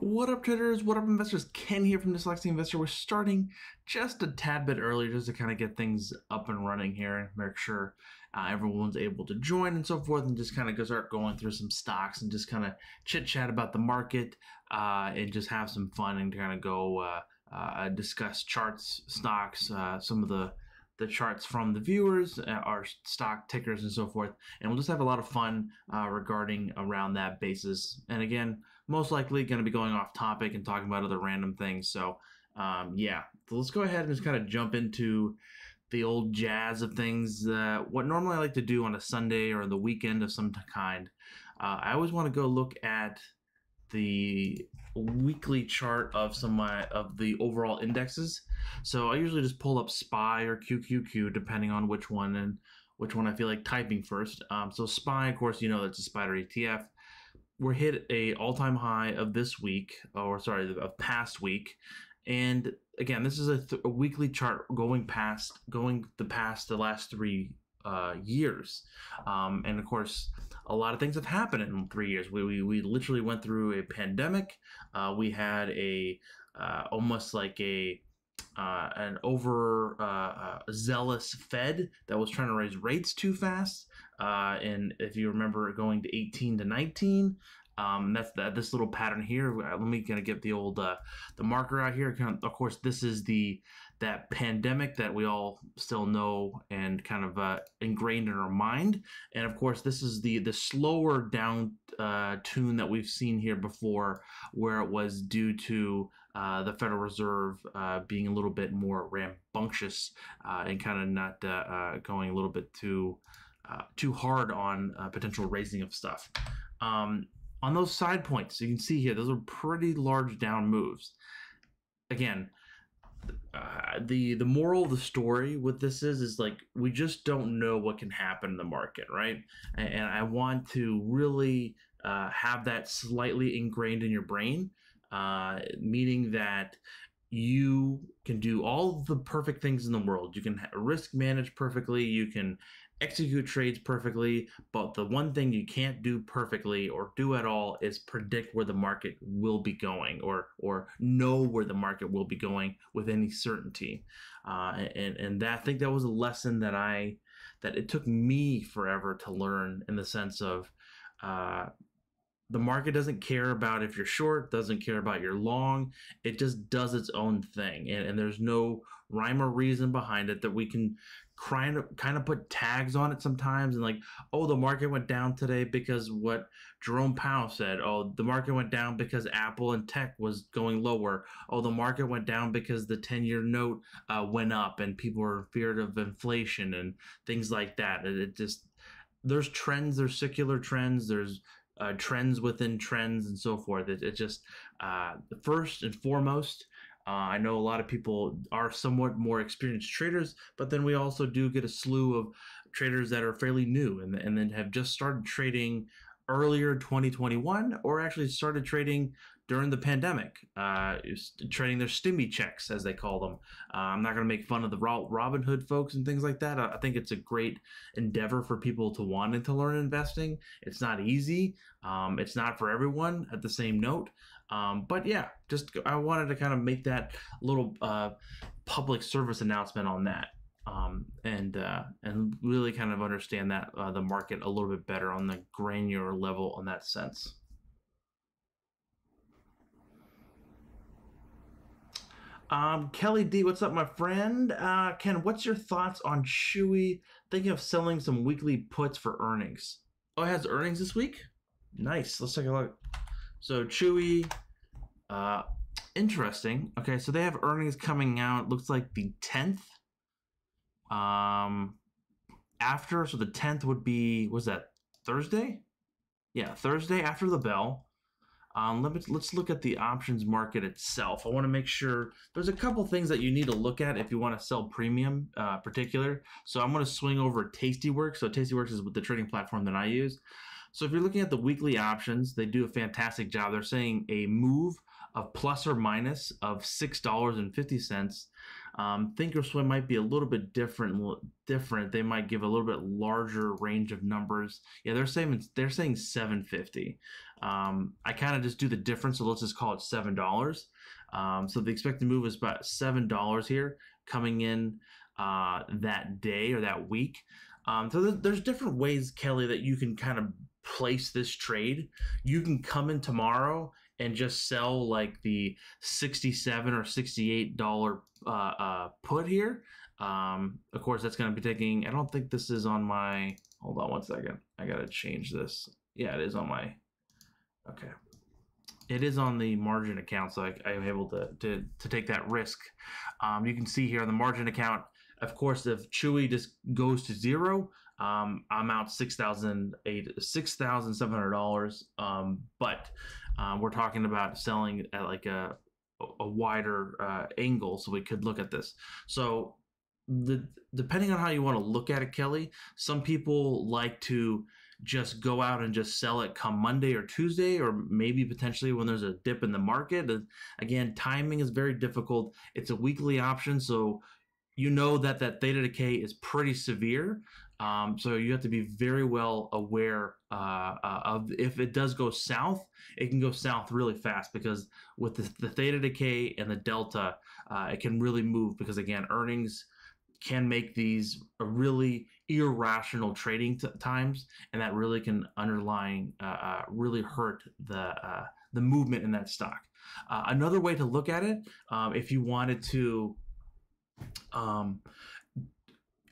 What up, traders? What up, investors? Ken here from Dyslexic Investor. We're starting just a tad bit earlier just to kind of get things up and running here and make sure uh, everyone's able to join and so forth and just kind of start going through some stocks and just kind of chit chat about the market uh, and just have some fun and kind of go uh, uh, discuss charts, stocks, uh, some of the the charts from the viewers, uh, our stock tickers, and so forth. And we'll just have a lot of fun uh, regarding around that basis. And again, most likely going to be going off topic and talking about other random things. So, um, yeah, so let's go ahead and just kind of jump into the old jazz of things. Uh, what normally I like to do on a Sunday or the weekend of some kind, uh, I always want to go look at the weekly chart of some of my of the overall indexes. So I usually just pull up SPY or QQQ depending on which one and which one I feel like typing first. Um, so SPY, of course, you know that's a Spider ETF. We're hit a all-time high of this week, or sorry, of past week, and again, this is a, th- a weekly chart going past going the past the last three uh, years. Um, and of course, a lot of things have happened in three years. We, we, we literally went through a pandemic. Uh, we had a uh, almost like a uh, an over uh, uh, zealous Fed that was trying to raise rates too fast. And if you remember, going to 18 to 19, um, that's that this little pattern here. Let me kind of get the old uh, the marker out here. Kind of, of course, this is the that pandemic that we all still know and kind of uh, ingrained in our mind. And of course, this is the the slower down uh, tune that we've seen here before, where it was due to uh, the Federal Reserve uh, being a little bit more rambunctious uh, and kind of not uh, going a little bit too too hard on potential raising of stuff. Um, on those side points, you can see here, those are pretty large down moves. Again, uh, the the moral of the story with this is is like we just don't know what can happen in the market, right? And, and I want to really uh, have that slightly ingrained in your brain, uh, meaning that you can do all the perfect things in the world. You can risk manage perfectly. You can execute trades perfectly, but the one thing you can't do perfectly or do at all is predict where the market will be going or or know where the market will be going with any certainty. Uh, and and that I think that was a lesson that I that it took me forever to learn in the sense of uh, the market doesn't care about if you're short, doesn't care about your long. It just does its own thing. And, and there's no rhyme or reason behind it that we can kind of kind of put tags on it sometimes and like oh the market went down today because what Jerome Powell said. Oh the market went down because Apple and tech was going lower. Oh the market went down because the 10 year note uh, went up and people were feared of inflation and things like that. It, it just there's trends there's secular trends there's uh, trends within trends and so forth. It, it just uh, first and foremost uh, I know a lot of people are somewhat more experienced traders, but then we also do get a slew of traders that are fairly new and, and then have just started trading earlier 2021 or actually started trading during the pandemic, uh, trading their stimmy checks, as they call them. Uh, I'm not going to make fun of the Robinhood folks and things like that. I think it's a great endeavor for people to want to learn investing. It's not easy. Um, it's not for everyone at the same note. Um, but yeah, just I wanted to kind of make that little uh, public service announcement on that. Um, and uh, and really kind of understand that uh, the market a little bit better on the granular level in that sense. Um, Kelly D, what's up, my friend? Uh, Ken, what's your thoughts on Chewy thinking of selling some weekly puts for earnings? Oh, it has earnings this week? Nice. Let's take a look. So Chewy, uh, interesting. Okay, so they have earnings coming out. Looks like the tenth. Um, after so the tenth would be was that Thursday? Yeah, Thursday after the bell. Um, let me, let's look at the options market itself. I want to make sure there's a couple things that you need to look at if you want to sell premium, uh, particular. So I'm going to swing over Tastyworks. So Tastyworks is with the trading platform that I use. So if you're looking at the weekly options, they do a fantastic job. They're saying a move of plus or minus of six dollars and fifty cents. Um, Thinkorswim might be a little bit different. Different. They might give a little bit larger range of numbers. Yeah, they're saying they're saying 750. Um, I kind of just do the difference, so let's just call it seven dollars. Um, so the expected move is about seven dollars here coming in uh, that day or that week. Um, so there's different ways, Kelly, that you can kind of place this trade. You can come in tomorrow and just sell like the 67 or 68 dollar uh, uh, put here. Um, of course, that's going to be taking. I don't think this is on my. Hold on one second. I got to change this. Yeah, it is on my. Okay. It is on the margin account, so I, I am able to, to to take that risk. Um, you can see here on the margin account. Of course, if Chewy just goes to zero, um, I'm out six thousand eight six thousand seven hundred dollars. Um, but uh, we're talking about selling at like a a wider uh, angle, so we could look at this. So the depending on how you want to look at it, Kelly, some people like to just go out and just sell it come Monday or Tuesday, or maybe potentially when there's a dip in the market. Again, timing is very difficult. It's a weekly option, so you know that that theta decay is pretty severe. Um, so you have to be very well aware uh, uh, of if it does go south, it can go south really fast because with the, the theta decay and the delta, uh, it can really move because again, earnings can make these really irrational trading t- times, and that really can underlying uh, uh, really hurt the uh, the movement in that stock. another way to look at it, um, if you wanted to um,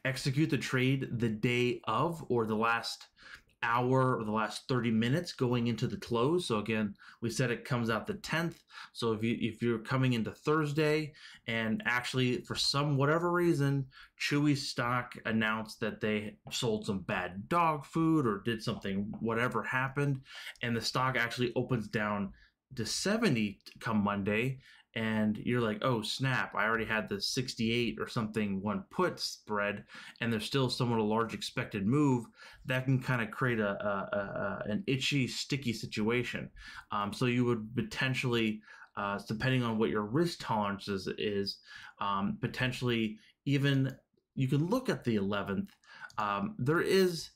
execute the trade the day of or the last hour or the last 30 minutes going into the close. So again, we said it comes out the 10th. So if you if you're coming into Thursday and actually for some whatever reason Chewy stock announced that they sold some bad dog food or did something whatever happened and the stock actually opens down to 70 come Monday and you're like, oh snap, I already had the 68 or something one put spread, and there's still somewhat a large expected move, that can kind of create a, a, a, an itchy, sticky situation. Um, so you would potentially, uh, depending on what your risk tolerance is, is um, potentially even you can look at the 11th. Um, there is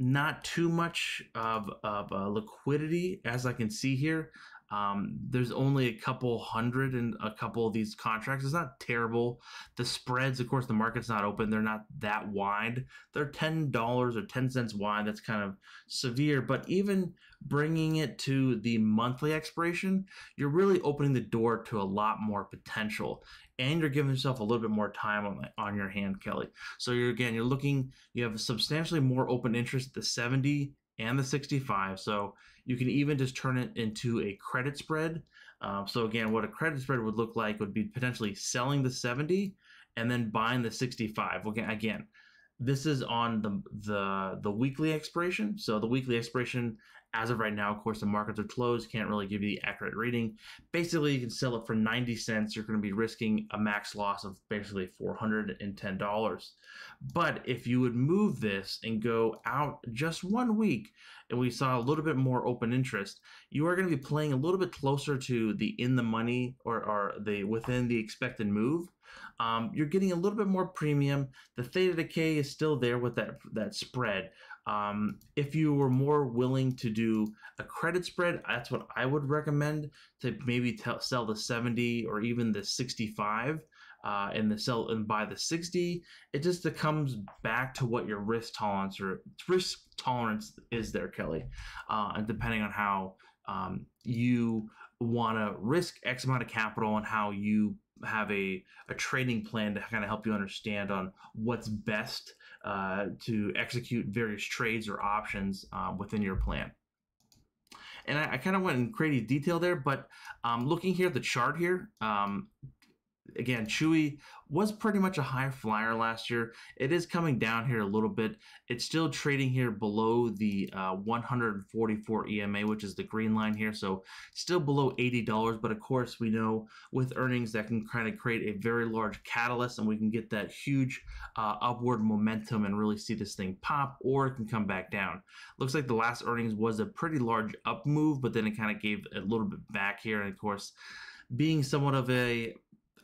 not too much of, of uh, liquidity as I can see here. Um, there's only a couple hundred and a couple of these contracts. It's not terrible. The spreads, of course, the market's not open. They're not that wide. They're ten dollars or ten cents wide. That's kind of severe. But even bringing it to the monthly expiration, you're really opening the door to a lot more potential, and you're giving yourself a little bit more time on on your hand, Kelly. So you're again, you're looking. You have substantially more open interest at the seventy and the sixty-five. So you can even just turn it into a credit spread. Uh, so again, what a credit spread would look like would be potentially selling the 70 and then buying the 65. Okay, again, this is on the the the weekly expiration. So the weekly expiration as of right now, of course, the markets are closed. Can't really give you the accurate reading. Basically, you can sell it for 90 cents. You're going to be risking a max loss of basically $410. But if you would move this and go out just one week, and we saw a little bit more open interest, you are going to be playing a little bit closer to the in the money or, or the within the expected move. Um, you're getting a little bit more premium. The theta decay is still there with that that spread. Um, if you were more willing to do a credit spread, that's what I would recommend to maybe sell the 70 or even the 65 uh, and the sell and buy the 60. It just comes back to what your risk tolerance or risk tolerance is there, Kelly, uh, and depending on how um, you want to risk X amount of capital and how you have a, a trading plan to kind of help you understand on what's best uh, to execute various trades or options uh, within your plan. And I, I kind of went in crazy detail there, but um, looking here at the chart here, um, again, Chewy was pretty much a high flyer last year. It is coming down here a little bit. It's still trading here below the uh, 144 EMA, which is the green line here. So still below $80. But of course, we know with earnings that can kind of create a very large catalyst and we can get that huge uh, upward momentum and really see this thing pop or it can come back down. Looks like the last earnings was a pretty large up move, but then it kind of gave a little bit back here. And of course, being somewhat of a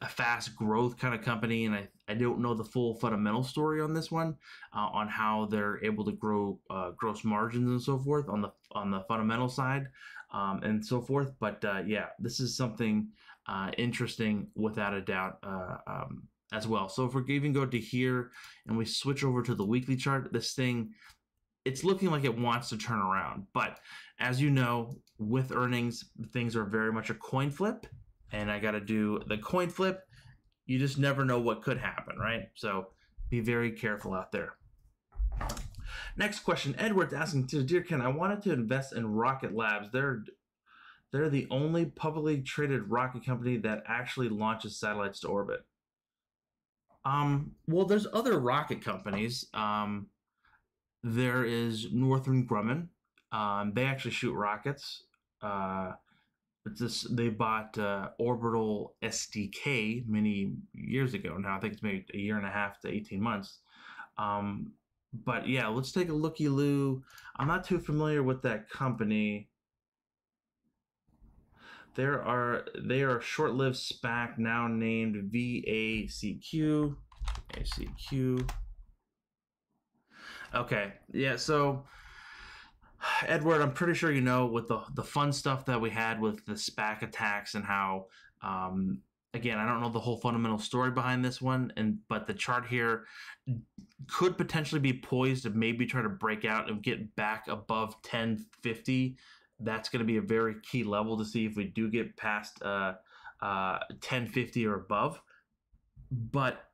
a fast growth kind of company, and I, I don't know the full fundamental story on this one, uh, on how they're able to grow uh, gross margins and so forth on the on the fundamental side, um, and so forth. But uh, yeah, this is something uh, interesting without a doubt uh, um, as well. So if we even go to here and we switch over to the weekly chart, this thing it's looking like it wants to turn around. But as you know, with earnings, things are very much a coin flip and I got to do the coin flip. You just never know what could happen, right? So be very careful out there. Next question, Edward's asking Dear Ken, I wanted to invest in Rocket Labs. They're they're the only publicly traded rocket company that actually launches satellites to orbit. Um, well, there's other rocket companies. Um, there is Northrop Grumman. Um, they actually shoot rockets. Uh, it's this they bought uh, Orbital ATK many years ago. Now I think it's maybe a year and a half to eighteen months. Um, but yeah, let's take a looky loo. I'm not too familiar with that company. There are they are short-lived SPAC now named VACQ. ACQ. Okay, yeah. So Edward, I'm pretty sure you know with the the fun stuff that we had with the SPAC attacks and how um, again, I don't know the whole fundamental story behind this one, and but the chart here could potentially be poised to maybe try to break out and get back above 1050. That's going to be a very key level to see if we do get past uh, uh, 1050 or above. But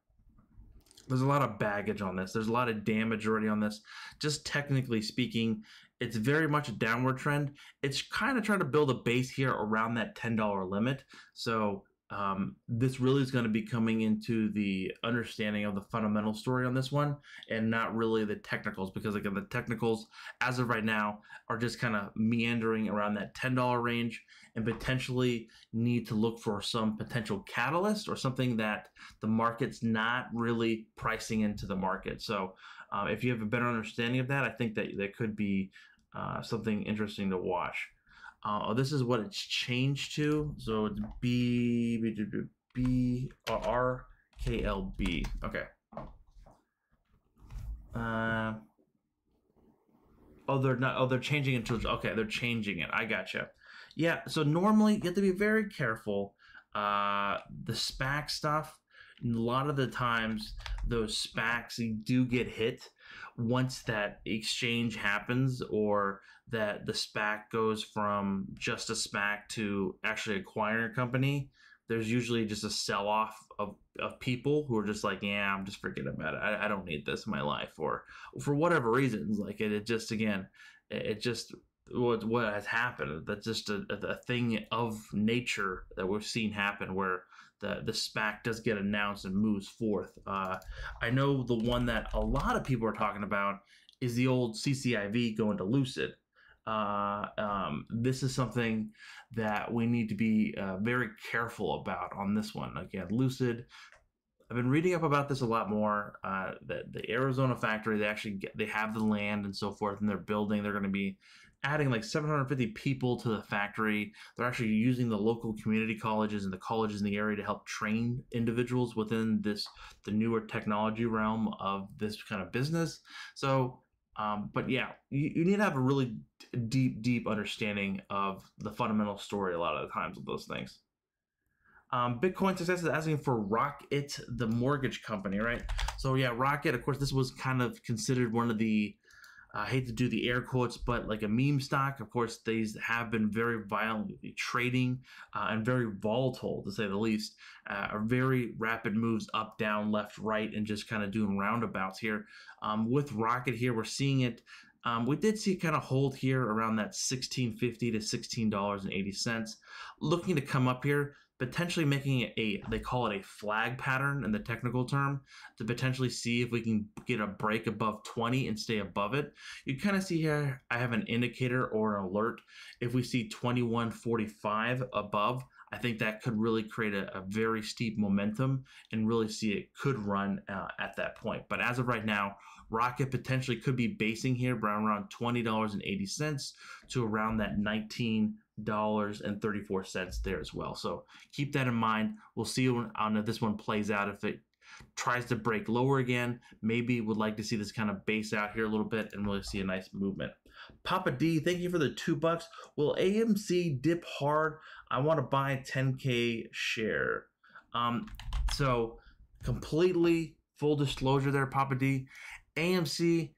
there's a lot of baggage on this. There's a lot of damage already on this. Just technically speaking, it's very much a downward trend. It's kind of trying to build a base here around that $10 limit. So um, this really is going to be coming into the understanding of the fundamental story on this one and not really the technicals because again the technicals as of right now are just kind of meandering around that $10 range and potentially need to look for some potential catalyst or something that the market's not really pricing into the market so um, if you have a better understanding of that i think that that could be uh, something interesting to watch uh, this is what it's changed to. So it's B B B R K L B. Okay. Uh, oh, they're not. Oh, they're changing it to. Okay, they're changing it. I gotcha. Yeah. So normally you have to be very careful. Uh, the SPAC stuff. A lot of the times, those SPACs do get hit once that exchange happens or that the SPAC goes from just a SPAC to actually acquiring a company, there's usually just a sell off of, of people who are just like, yeah, I'm just forgetting about it. I, I don't need this in my life, or for whatever reasons. Like it, it just again, it, just what what has happened. That's just a, a thing of nature that we've seen happen where the the SPAC does get announced and moves forth. Uh, I know the one that a lot of people are talking about is the old CCIV going to Lucid. Uh, um, this is something that we need to be uh, very careful about on this one. Again, Lucid. I've been reading up about this a lot more. Uh, that the Arizona factory, they actually get, they have the land and so forth, and they're building. They're going to be adding like 750 people to the factory. They're actually using the local community colleges and the colleges in the area to help train individuals within this the newer technology realm of this kind of business. So, um, but yeah, you, you need to have a really deep, deep understanding of the fundamental story a lot of the times with those things. Um, Bitcoin Success is asking for Rocket, the mortgage company, right? So yeah, Rocket. Of course, this was kind of considered one of the I hate to do the air quotes, but like a meme stock, of course, these have been very violently trading uh, and very volatile, to say the least. Uh, very rapid moves up, down, left, right, and just kind of doing roundabouts here. Um, with Rocket here, we're seeing it. Um, we did see it kind of hold here around that 16.50 to $16.80. Looking to come up here, potentially making it a they call it a flag pattern in the technical term to potentially see if we can get a break above 20 and stay above it. You kind of see here i have an indicator or an alert. If we see 2145 above i think that could really create a, a very steep momentum and really see it could run uh, at that point. But as of right now rocket potentially could be basing here around around $20.80 to around that 19 dollars and 34 cents there as well. So keep that in mind. We'll see on this one plays out. If it tries to break lower again maybe would like to see this kind of base out here a little bit and really see a nice movement. Papa d thank you for the two bucks. Will amc dip hard? I want to buy 10k share. Um so completely full disclosure there papa d. Amc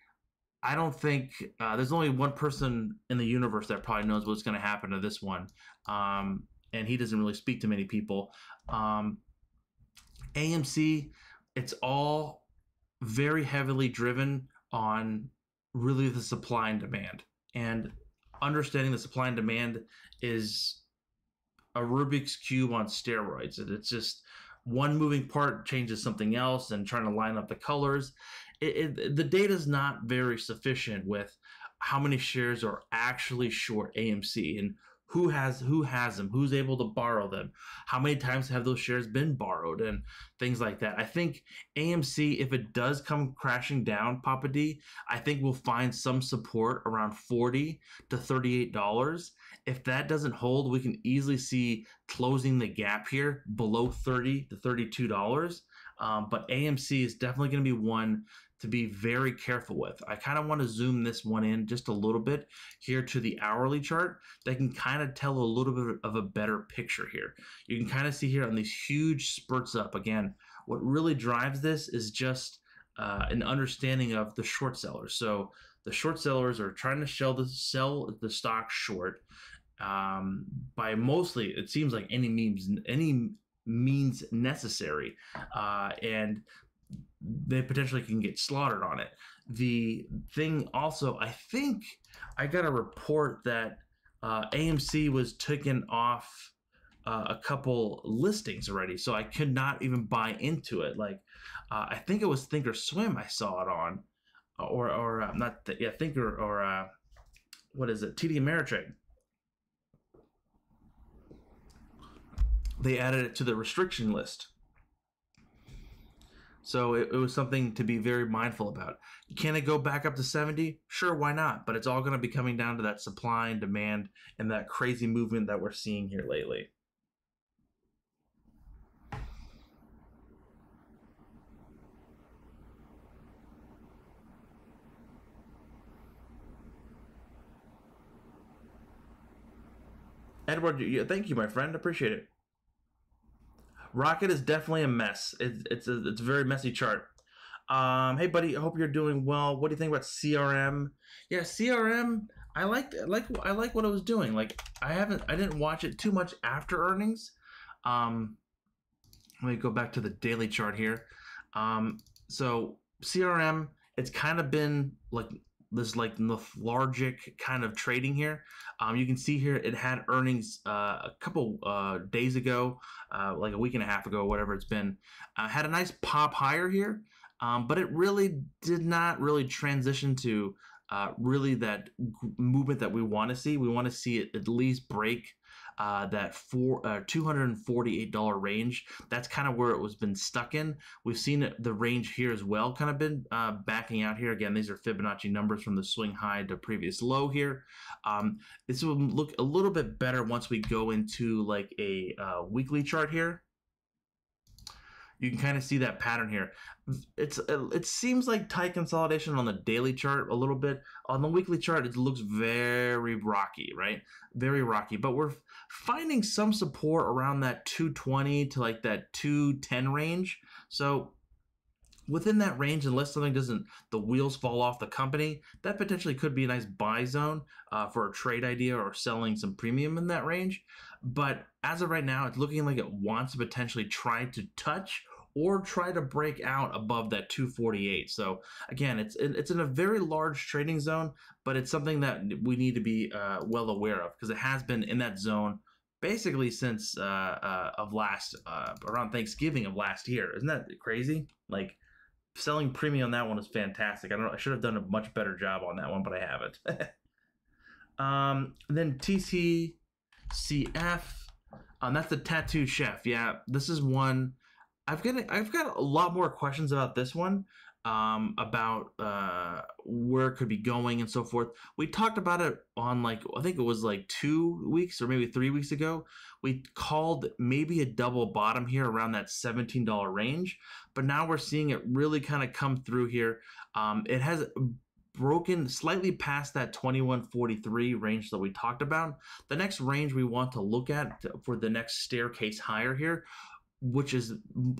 I don't think uh, there's only one person in the universe that probably knows what's going to happen to this one, um, and he doesn't really speak to many people. Um, AMC, it's all very heavily driven on really the supply and demand, and understanding the supply and demand is a Rubik's cube on steroids. It's just one moving part changes something else, and trying to line up the colors it, it, the data is not very sufficient with how many shares are actually short AMC and who has who has them who's able to borrow them how many times have those shares been borrowed and things like that. I think amc if it does come crashing down papa d i think we'll find some support around 40 to 38 dollars. If that doesn't hold we can easily see closing the gap here below 30 to 32 dollars. Um, but amc is definitely going to be one to be very careful with. I kind of want to zoom this one in just a little bit here to the hourly chart that can kind of tell a little bit of a better picture here. You can kind of see here on these huge spurts up. Again, what really drives this is just uh, an understanding of the short sellers. So the short sellers are trying to sell the, sell the stock short um, by mostly, it seems like any means, any means necessary. Uh, and they potentially can get slaughtered on it. The thing also, I think I got a report that uh, AMC was taken off uh, a couple listings already, so I could not even buy into it. Like uh, I think it was Thinkorswim I saw it on, or or uh, not th- yeah Thinker or uh, what is it TD Ameritrade. They added it to the restriction list. So it, it, was something to be very mindful about. Can it go back up to 70? Sure, why not? But it's all going to be coming down to that supply and demand and that crazy movement that we're seeing here lately. Edward, thank you, my friend. Appreciate it. Rocket is definitely a mess. It's it's a, it's a very messy chart. Um, hey buddy, I hope you're doing well. What do you think about CRM? Yeah, CRM. I like like I like what it was doing. Like I haven't I didn't watch it too much after earnings. Um, let me go back to the daily chart here. Um, so CRM, it's kind of been like this like lethargic kind of trading here. Um, you can see here it had earnings uh, a couple uh, days ago, uh, like a week and a half ago, whatever it's been. Uh, had a nice pop higher here, um, but it really did not really transition to uh, really that movement that we want to see. We want to see it at least break uh, that four uh, $248 range. That's kind of where it was been stuck in. We've seen the range here as well, kind of been uh, backing out here. Again, these are Fibonacci numbers from the swing high to previous low here. Um, this will look a little bit better once we go into like a uh, weekly chart here you can kind of see that pattern here. It's it seems like tight consolidation on the daily chart a little bit. On the weekly chart, it looks very rocky, right? Very rocky. But we're finding some support around that 220 to like that 210 range. So within that range, unless something doesn't, the wheels fall off the company, that potentially could be a nice buy zone uh, for a trade idea or selling some premium in that range. But as of right now, it's looking like it wants to potentially try to touch or try to break out above that 248. So again, it's it's in a very large trading zone, but it's something that we need to be uh, well aware of because it has been in that zone basically since uh, uh, of last uh, around Thanksgiving of last year. Isn't that crazy? Like selling premium on that one is fantastic. I don't know. I should have done a much better job on that one, but I haven't. um, then TCCF. Um, that's the Tattooed Chef. Yeah, this is one I've got I've got a lot more questions about this one. um, about uh, where it could be going and so forth. We talked about it on like I think it was like two weeks or maybe three weeks ago. We called maybe a double bottom here around that seventeen dollar range, but now we're seeing it really kind of come through here. Um, it has broken slightly past that 2143 range that we talked about. The next range we want to look at for the next staircase higher here which is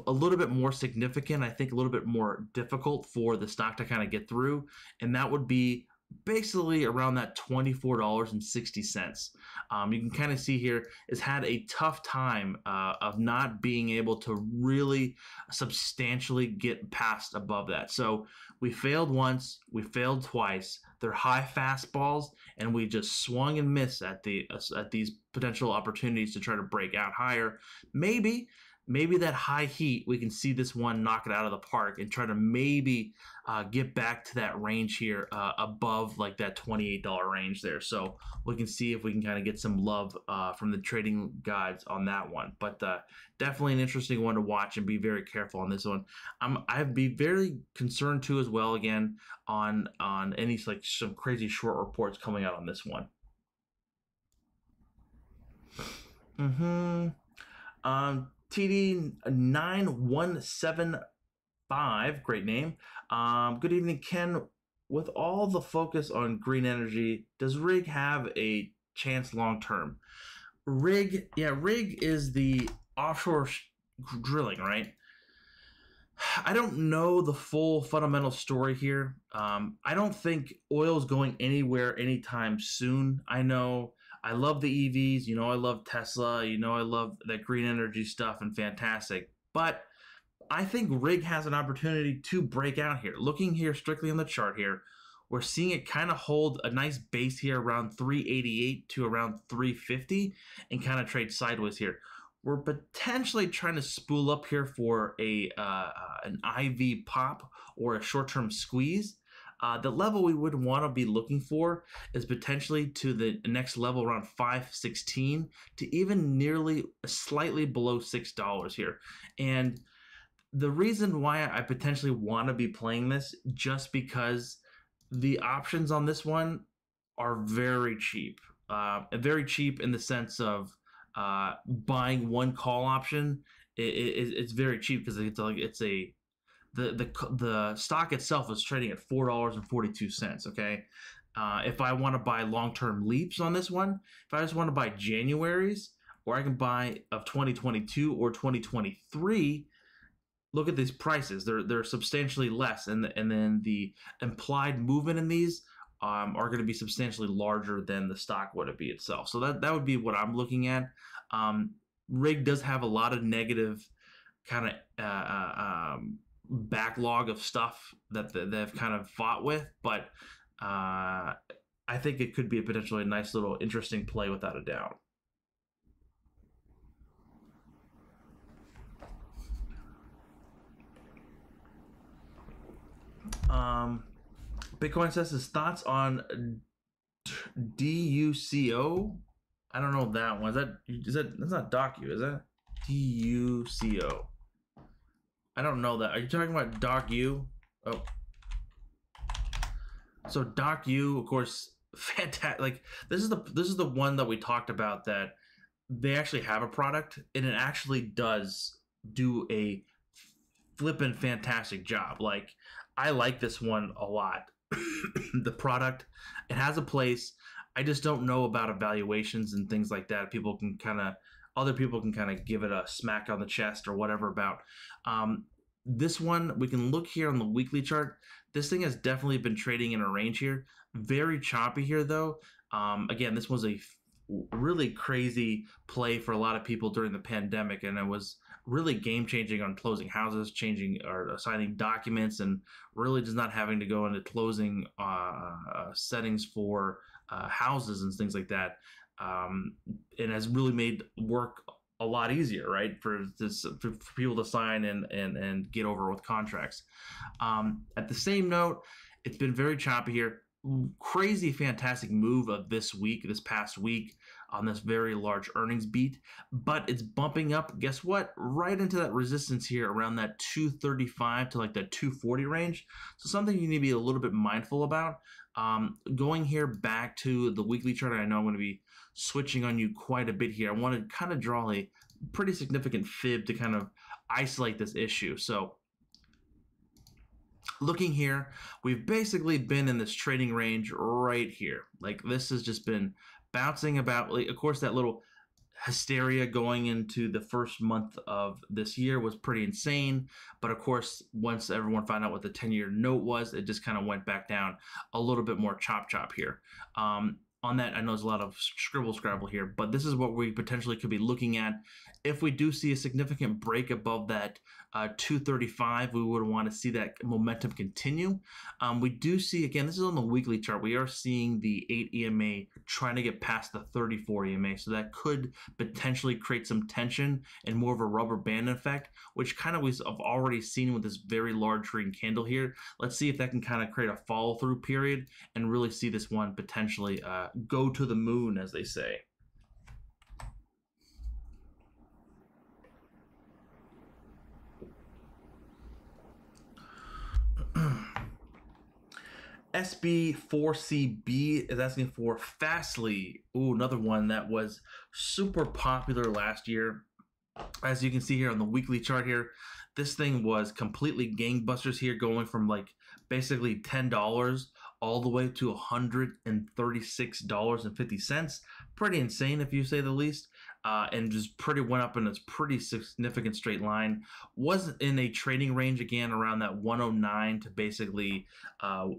a little bit more significant, I think a little bit more difficult for the stock to kind of get through, and that would be basically around that $24.60. Um, you can kind of see here has had a tough time uh, of not being able to really substantially get past above that. So we failed once, we failed twice. They're high fastballs, and we just swung and missed at the at these potential opportunities to try to break out higher. Maybe maybe that high heat, we can see this one knock it out of the park and try to maybe uh, get back to that range here uh, above like that $28 range there. So we can see if we can kind of get some love uh, from the trading guides on that one. But uh, definitely an interesting one to watch and be very careful on this one. I'm, I'd be very concerned too as well again on on any like some crazy short reports coming out on this one. Mm-hmm. Um, TD nine one seven five, great name. Um, good evening, Ken. With all the focus on green energy, does Rig have a chance long term? Rig, yeah, Rig is the offshore sh- drilling, right? I don't know the full fundamental story here. Um, I don't think oil is going anywhere anytime soon. I know I love the EVs. You know, I love Tesla. You know, I love that green energy stuff and fantastic. But I think Rig has an opportunity to break out here. Looking here strictly on the chart here, we're seeing it kind of hold a nice base here around 388 to around 350 and kind of trade sideways here. We're potentially trying to spool up here for a uh, uh an IV pop or a short-term squeeze. Uh, the level we would want to be looking for is potentially to the next level around 516 to even nearly slightly below $6 here. And the reason why I potentially want to be playing this just because the options on this one are very cheap. Uh, very cheap in the sense of uh, buying one call option. It, it, it's very cheap because it's like it's a the the the stock itself is trading at four dollars and forty two cents. Okay, uh, if I want to buy long term leaps on this one, if I just want to buy January's, or I can buy of twenty twenty two or twenty twenty three. Look at these prices; they're they're substantially less, and the, and then the implied movement in these um, are going to be substantially larger than the stock would it be itself. So that that would be what I'm looking at. Um, Rig does have a lot of negative kind of uh, uh, um, backlog of stuff that they've kind of fought with, but uh, I think it could be a potentially nice little interesting play without a doubt. Um, Bitcoin says his thoughts on DUCO. I don't know that one. Is that is that that's not DocU, is that? DUCO. I don't know that. Are you talking about Doc U? Oh. So Doc U, of course, fantastic. Like this is the this is the one that we talked about that they actually have a product and it actually does do a flippin' fantastic job. Like I like this one a lot. the product, it has a place. I just don't know about evaluations and things like that. People can kind of other people can kind of give it a smack on the chest or whatever about. Um, this one, we can look here on the weekly chart. This thing has definitely been trading in a range here. Very choppy here, though. Um, again, this was a really crazy play for a lot of people during the pandemic, and it was really game changing on closing houses, changing or assigning documents, and really just not having to go into closing uh, uh, settings for uh, houses and things like that um, and has really made work a lot easier, right? For this for, people to sign and and and get over with contracts. Um, at the same note, it's been very choppy here. Crazy, fantastic move of this week, this past week. on this very large earnings beat, but it's bumping up. Guess what? Right into that resistance here around that 235 to like the 240 range. So something you need to be a little bit mindful about. Um, going here back to the weekly chart, I know I'm going to be switching on you quite a bit here. I want to kind of draw a pretty significant fib to kind of isolate this issue. So looking here, we've basically been in this trading range right here. Like this has just been bouncing about. Like, of course, that little hysteria going into the first month of this year was pretty insane. But of course, once everyone found out what the 10 year note was, it just kind of went back down a little bit more chop chop here. Um, on that, I know there's a lot of scribble scrabble here, but this is what we potentially could be looking at. If we do see a significant break above that uh, 235, we would want to see that momentum continue. Um, we do see, again, this is on the weekly chart, we are seeing the 8 EMA trying to get past the 34 EMA. So that could potentially create some tension and more of a rubber band effect, which kind of we've already seen with this very large green candle here. Let's see if that can kind of create a follow through period and really see this one potentially uh, go to the moon, as they say. SB4CB is asking for Fastly. Ooh, another one that was super popular last year. As you can see here on the weekly chart here, this thing was completely gangbusters here, going from like basically $10 all the way to $136.50. Pretty insane, if you say the least. Uh, and just pretty went up in a pretty significant straight line. Was in a trading range again around that 109 to basically uh,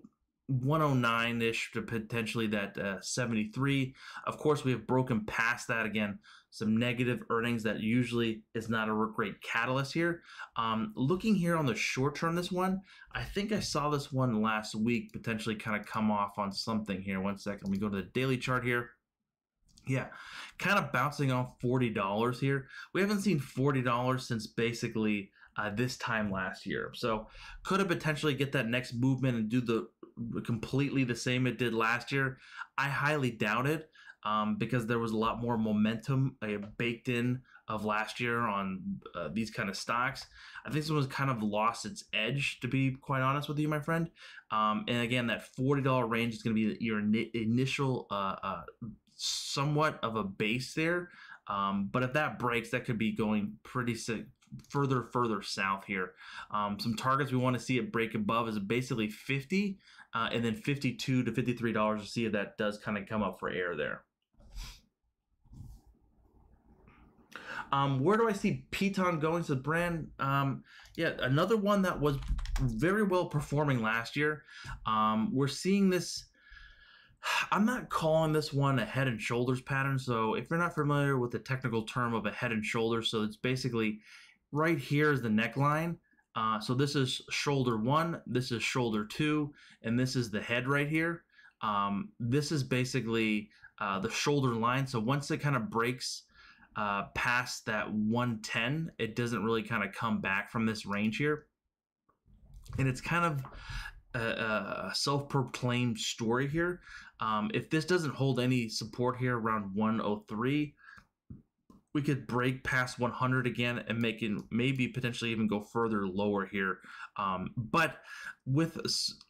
109 ish to potentially that uh, 73. Of course, we have broken past that again. Some negative earnings that usually is not a great catalyst here. Um, looking here on the short term, this one, I think I saw this one last week potentially kind of come off on something here. One second, let me go to the daily chart here. Yeah, kind of bouncing off $40 here. We haven't seen $40 since basically uh, this time last year. So could it potentially get that next movement and do the completely the same it did last year? I highly doubt it um, because there was a lot more momentum uh, baked in of last year on uh, these kind of stocks. I think this one's kind of lost its edge, to be quite honest with you, my friend. Um, and again, that forty dollar range is going to be your initial, uh, uh, somewhat of a base there. Um, but if that breaks, that could be going pretty further further south here. Um, some targets we want to see it break above is basically 50 uh, and then 52 to 53 dollars to see if that does kind of come up for air there. Um, where do I see Peloton going So brand? Um, yeah, another one that was very well performing last year. Um, we're seeing this. I'm not calling this one a head and shoulders pattern. So if you're not familiar with the technical term of a head and shoulders, so it's basically right here is the neckline. Uh, so this is shoulder one, this is shoulder two, and this is the head right here. Um, this is basically uh, the shoulder line. So once it kind of breaks uh, past that 110, it doesn't really kind of come back from this range here. And it's kind of a, a self-proclaimed story here. Um, if this doesn't hold any support here around 103, we could break past 100 again and make it maybe potentially even go further lower here. Um, but with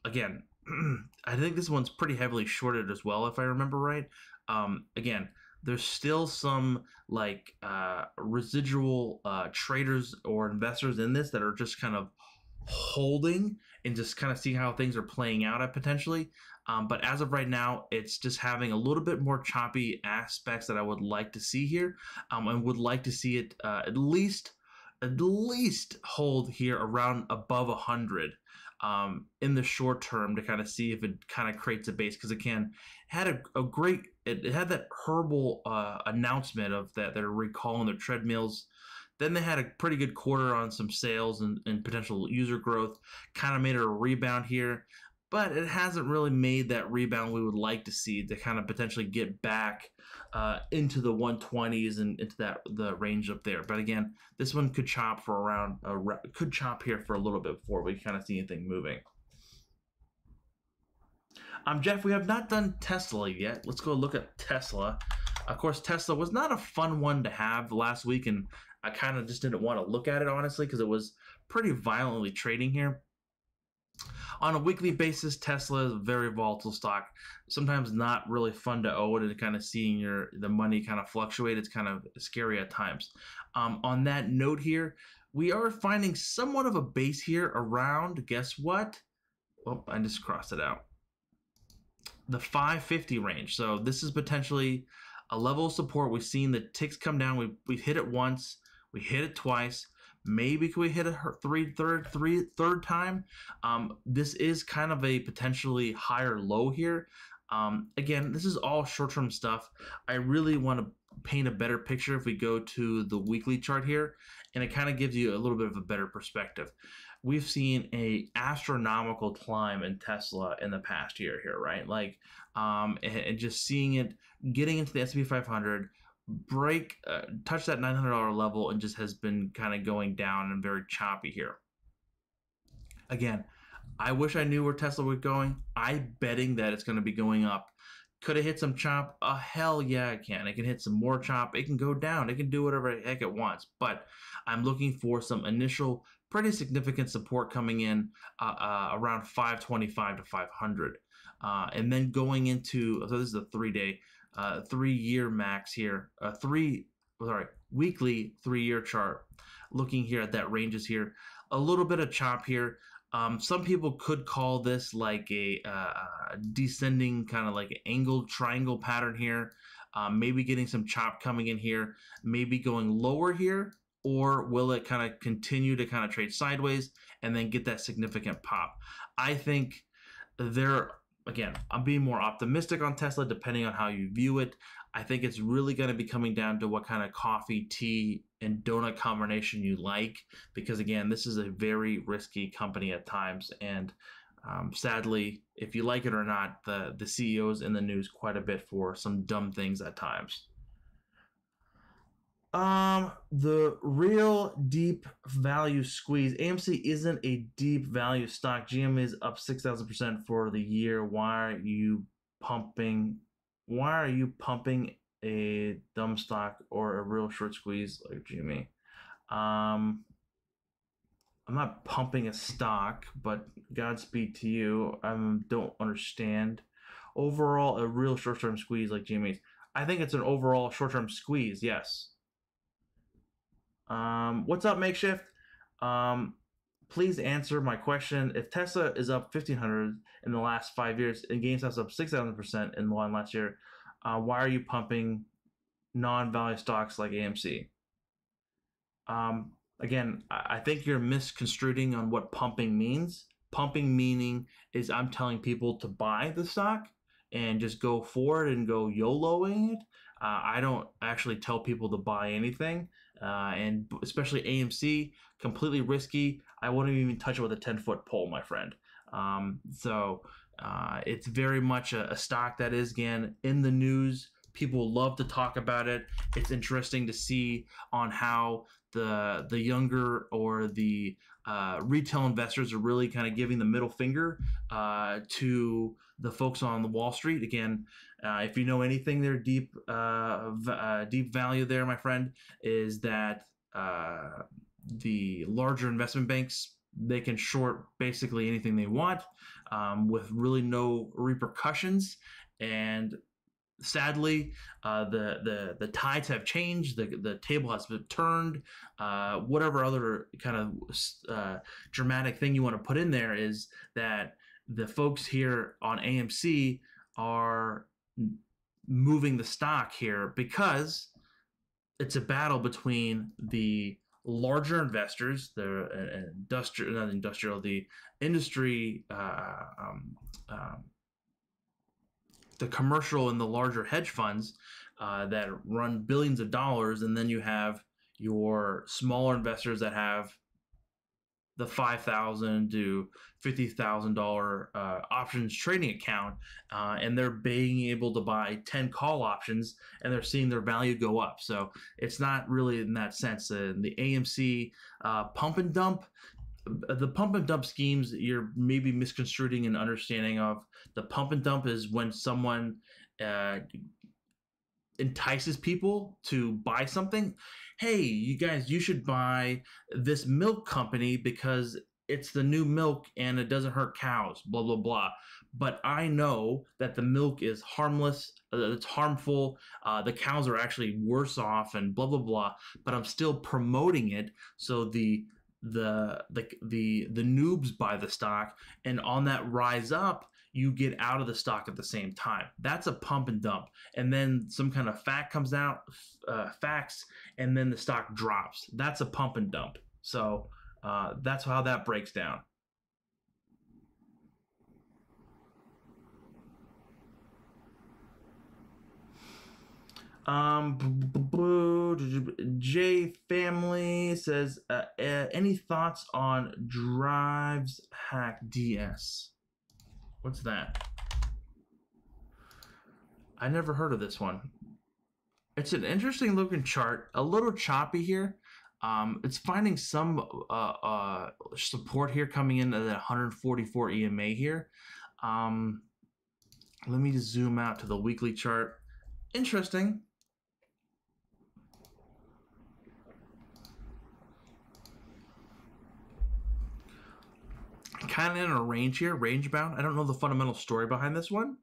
again, I think this one's pretty heavily shorted as well, if I remember right. Um, again, there's still some like uh, residual uh, traders or investors in this that are just kind of holding and just kind of see how things are playing out at potentially. Um, but as of right now, it's just having a little bit more choppy aspects that I would like to see here, um, and would like to see it uh, at least at least hold here around above 100 um, in the short term to kind of see if it kind of creates a base because it can had a, a great it, it, had that herbal uh, announcement of that they're recalling their treadmills. Then they had a pretty good quarter on some sales and, and potential user growth kind of made it a rebound here but it hasn't really made that rebound we would like to see to kind of potentially get back uh, into the 120s and into that the range up there. But again, this one could chop for around a, could chop here for a little bit before we kind of see anything moving. Um, Jeff, we have not done Tesla yet. Let's go look at Tesla. Of course, Tesla was not a fun one to have last week, and I kind of just didn't want to look at it honestly because it was pretty violently trading here. On a weekly basis, Tesla is a very volatile stock. Sometimes not really fun to own and kind of seeing your the money kind of fluctuate. It's kind of scary at times. Um, on that note here, we are finding somewhat of a base here around, guess what? Oh, I just crossed it out. The 550 range. So this is potentially a level of support. We've seen the ticks come down. We we hit it once, we hit it twice. Maybe can we hit a three third three third time? Um, this is kind of a potentially higher low here. Um, again, this is all short term stuff. I really want to paint a better picture if we go to the weekly chart here, and it kind of gives you a little bit of a better perspective. We've seen a astronomical climb in Tesla in the past year here, right? Like, um, and, and just seeing it getting into the S&P 500, break, uh, touch that $900 level, and just has been kind of going down and very choppy here. Again, I wish I knew where Tesla was going. I betting that it's going to be going up. Could it hit some chop? Uh, hell yeah, it can. It can hit some more chop. It can go down. It can do whatever the heck it wants. But I'm looking for some initial, pretty significant support coming in uh, uh, around 525 to 500. Uh, and then going into, so this is a three day, uh, three year max here, a three, sorry, weekly three year chart. Looking here at that ranges here, a little bit of chop here. Um, some people could call this like a uh, descending kind of like an angled triangle pattern here. Um, maybe getting some chop coming in here, maybe going lower here, or will it kind of continue to kind of trade sideways and then get that significant pop? I think there, again, I'm being more optimistic on Tesla depending on how you view it. I think it's really going to be coming down to what kind of coffee, tea, and donut combination you like, because again, this is a very risky company at times. And um, sadly, if you like it or not, the, the CEO's in the news quite a bit for some dumb things at times. Um, the real deep value squeeze. AMC isn't a deep value stock. GM is up 6,000% for the year. Why are you pumping why are you pumping a dumb stock or a real short squeeze like Jimmy? Um, I'm not pumping a stock, but Godspeed to you. I don't understand. Overall, a real short term squeeze like Jimmy's. I think it's an overall short term squeeze, yes. Um, what's up, Makeshift? Um, please answer my question. If Tesla is up 1500 in the last five years and GameStop's up 6,000% in one last year, uh, why are you pumping non-value stocks like AMC? Um, again, I think you're misconstruing on what pumping means. Pumping meaning is I'm telling people to buy the stock and just go for it and go YOLOing it. Uh, I don't actually tell people to buy anything, uh, and especially AMC, completely risky. I wouldn't even touch it with a 10 foot pole, my friend. Um, so uh, it's very much a, a, stock that is, again, in the news. People love to talk about it. It's interesting to see on how the the younger or the uh, retail investors are really kind of giving the middle finger uh, to the folks on the Wall Street. Again, uh, if you know anything, there deep uh, v- uh, deep value there, my friend, is that uh, the larger investment banks they can short basically anything they want um, with really no repercussions. And sadly uh, the, the the tides have changed the, the table has been turned uh, whatever other kind of uh, dramatic thing you want to put in there is that the folks here on amc are moving the stock here because it's a battle between the larger investors, the uh, industrial, not industrial, the industry, uh, um, um, the commercial and the larger hedge funds uh, that run billions of dollars, and then you have your smaller investors that have the five thousand to fifty thousand uh, dollar options trading account, uh, and they're being able to buy ten call options, and they're seeing their value go up. So it's not really in that sense. Uh, the AMC uh, pump and dump. The pump and dump schemes you're maybe misconstruing and understanding of. The pump and dump is when someone uh, entices people to buy something. Hey, you guys, you should buy this milk company because it's the new milk and it doesn't hurt cows, blah, blah, blah. But I know that the milk is harmless, uh, it's harmful, uh, the cows are actually worse off, and blah, blah, blah. But I'm still promoting it so the the the the the noobs buy the stock and on that rise up you get out of the stock at the same time. That's a pump and dump. And then some kind of fact comes out uh, facts and then the stock drops. That's a pump and dump. So uh, that's how that breaks down. Um, J family says, uh, uh, any thoughts on Drive Shack DS? What's that? I never heard of this one. It's an interesting looking chart, a little choppy here. Um, it's finding some uh, uh, support here coming in at 144 EMA here. Um, let me zoom out to the weekly chart. Interesting. In a range here, range bound. I don't know the fundamental story behind this one,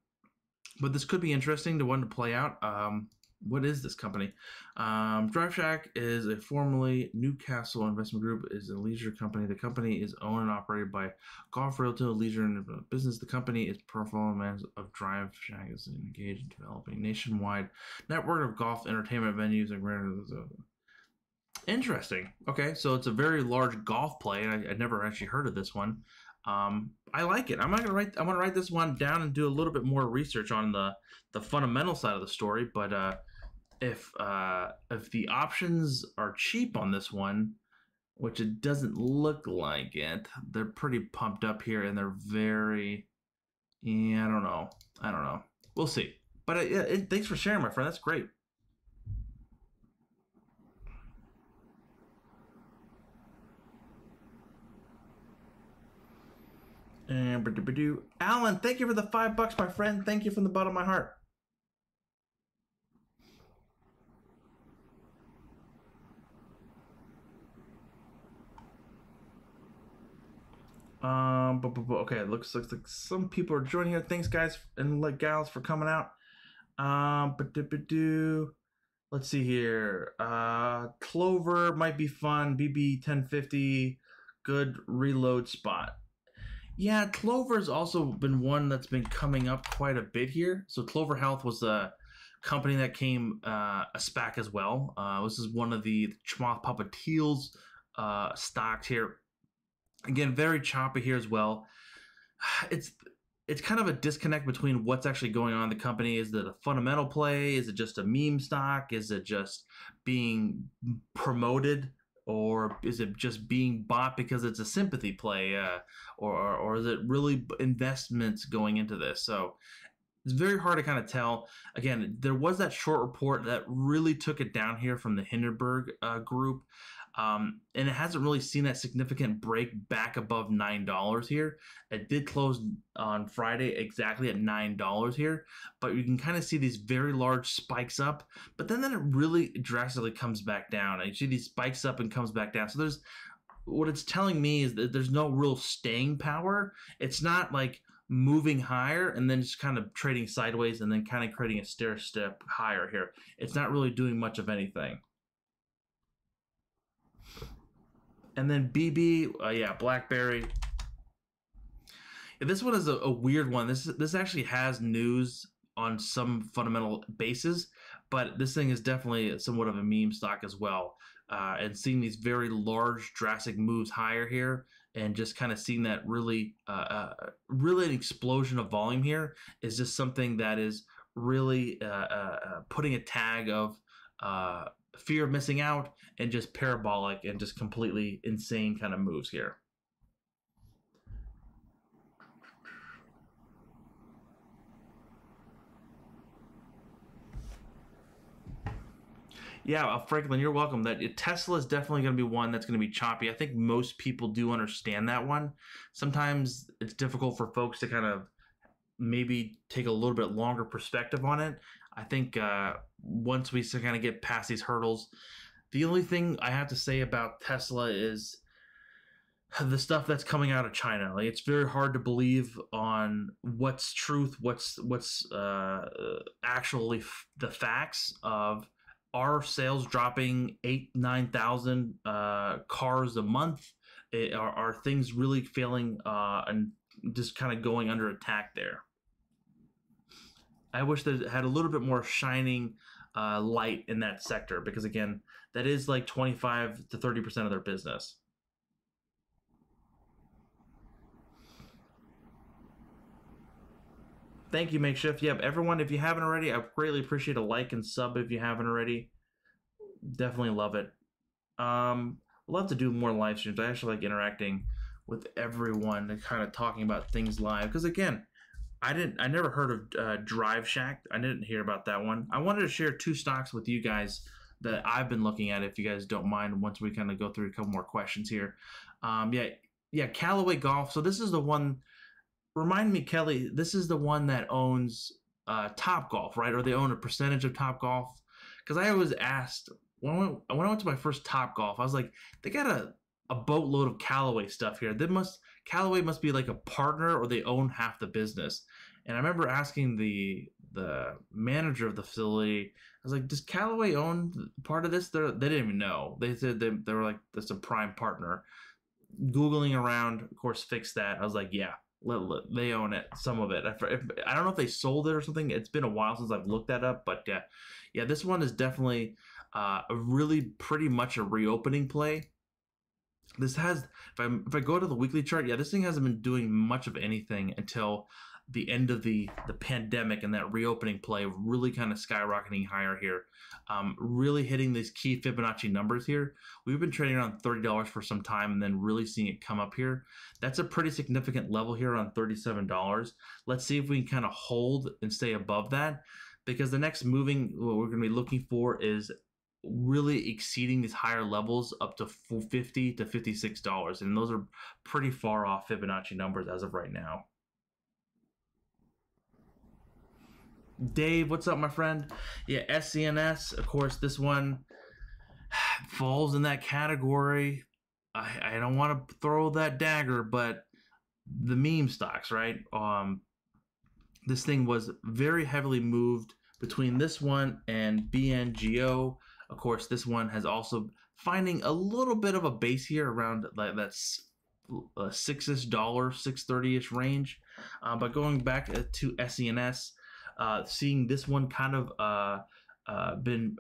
but this could be interesting to one to play out. Um, what is this company? Um, Drive Shack is a formerly Newcastle Investment Group, is a leisure company. The company is owned and operated by Golf Realty Leisure and Business. The company is performance of Drive Shack is engaged in developing nationwide network of golf entertainment venues and grounds. Interesting. Okay, so it's a very large golf play. I, I never actually heard of this one. Um, I like it. I'm not gonna write. I'm gonna write this one down and do a little bit more research on the the fundamental side of the story. But uh, if uh, if the options are cheap on this one, which it doesn't look like it, they're pretty pumped up here and they're very. Yeah, I don't know. I don't know. We'll see. But uh, yeah, it, thanks for sharing, my friend. That's great. And Alan, thank you for the five bucks, my friend. Thank you from the bottom of my heart. Um, but, but, but okay, it looks, looks like some people are joining here. Thanks, guys and like gals for coming out. Um, but do let's see here. Uh, Clover might be fun. BB 1050, good reload spot. Yeah, Clover's also been one that's been coming up quite a bit here. So Clover Health was a company that came uh, a SPAC as well. Uh, this is one of the Chamath Palihapitiya's uh, stocks here. Again, very choppy here as well. It's it's kind of a disconnect between what's actually going on in the company. Is it a fundamental play? Is it just a meme stock? Is it just being promoted or is it just being bought because it's a sympathy play uh, or, or, or is it really investments going into this? So it's very hard to kind of tell. Again there was that short report that really took it down here from the hindenburg uh, group um, and it hasn't really seen that significant break back above nine dollars here. It did close on Friday exactly at nine dollars here, but you can kind of see these very large spikes up, but then then it really drastically comes back down. And you see these spikes up and comes back down. So there's what it's telling me is that there's no real staying power. It's not like moving higher and then just kind of trading sideways and then kind of creating a stair step higher here. It's not really doing much of anything. And then BB, uh, yeah, BlackBerry. Yeah, this one is a, a weird one. This this actually has news on some fundamental basis, but this thing is definitely somewhat of a meme stock as well. Uh, and seeing these very large, drastic moves higher here, and just kind of seeing that really, uh, uh, really an explosion of volume here is just something that is really uh, uh, putting a tag of fear of missing out and just parabolic and just completely insane kind of moves here. Yeah, uh, Franklin, you're welcome. That Tesla is definitely going to be one that's going to be choppy. I think most people do understand that one. Sometimes it's difficult for folks to kind of maybe take a little bit longer perspective on it. I think uh, once we kind of get past these hurdles, the only thing I have to say about Tesla is the stuff that's coming out of China. Like it's very hard to believe on what's truth, what's what's uh, actually f- the facts of our sales dropping eight nine thousand uh, cars a month. It, are, are things really failing uh, and just kind of going under attack there? I wish they had a little bit more shining uh, light in that sector because again, that is like twenty five to thirty percent of their business. Thank you, Makeshift. Yep, everyone, if you haven't already, I greatly appreciate a like and sub if you haven't already. Definitely love it. Um, love to do more live streams. I actually like interacting with everyone and kind of talking about things live because again, I didn't, I never heard of uh, Drive Shack. I didn't hear about that one. I wanted to share two stocks with you guys that I've been looking at. If you guys don't mind, once we kind of go through a couple more questions here. Um, yeah, yeah, Callaway Golf. So this is the one remind me, Kelly, this is the one that owns uh, Topgolf, right? Or they own a percentage of Topgolf? Because I was asked when I, went, when I went to my first Topgolf, I was like, they got a a boatload of Callaway stuff here. They must Callaway must be like a partner, or they own half the business. And I remember asking the the manager of the facility, I was like, "Does Callaway own part of this?" They're, they didn't even know. They said they, they were like, "That's a prime partner." Googling around, of course, fixed that. I was like, "Yeah, they own it, some of it. I don't know if they sold it or something. It's been a while since I've looked that up, but yeah, yeah, this one is definitely uh, a really pretty much a reopening play. This has, if I if I go to the weekly chart, yeah, this thing hasn't been doing much of anything until the end of the the pandemic and that reopening play really kind of skyrocketing higher here. Um, really hitting these key fibonacci numbers here. We've been trading around $30 for some time and then really seeing it come up here. That's a pretty significant level here on $37 let's see if we can kind of hold and stay above that because the next moving what we're going to be looking for is really exceeding these higher levels up to 50 to 56 dollars and those are pretty far off fibonacci numbers as of right now Dave, what's up, my friend? Yeah, SCNS, of course, this one falls in that category. I, I don't want to throw that dagger, but the meme stocks, right? Um, this thing was very heavily moved between this one and BNGO. Of course, this one has also finding a little bit of a base here around like that's uh, six-ish dollar, six thirty-ish range. Uh, but going back uh, to SCNS, uh, seeing this one kind of uh, uh, been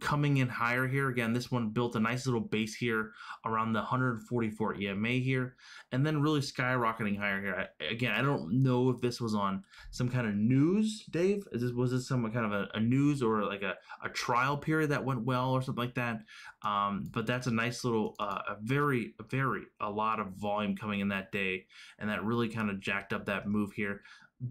coming in higher here. Again, this one built a nice little base here around the 144 EMA here, and then really skyrocketing higher here. I, again, I don't know if this was on some kind of news, Dave. Is this was this some kind of a, a news or like a, a trial period that went well or something like that? Um, but that's a nice little, uh, a very, very a lot of volume coming in that day, and that really kind of jacked up that move here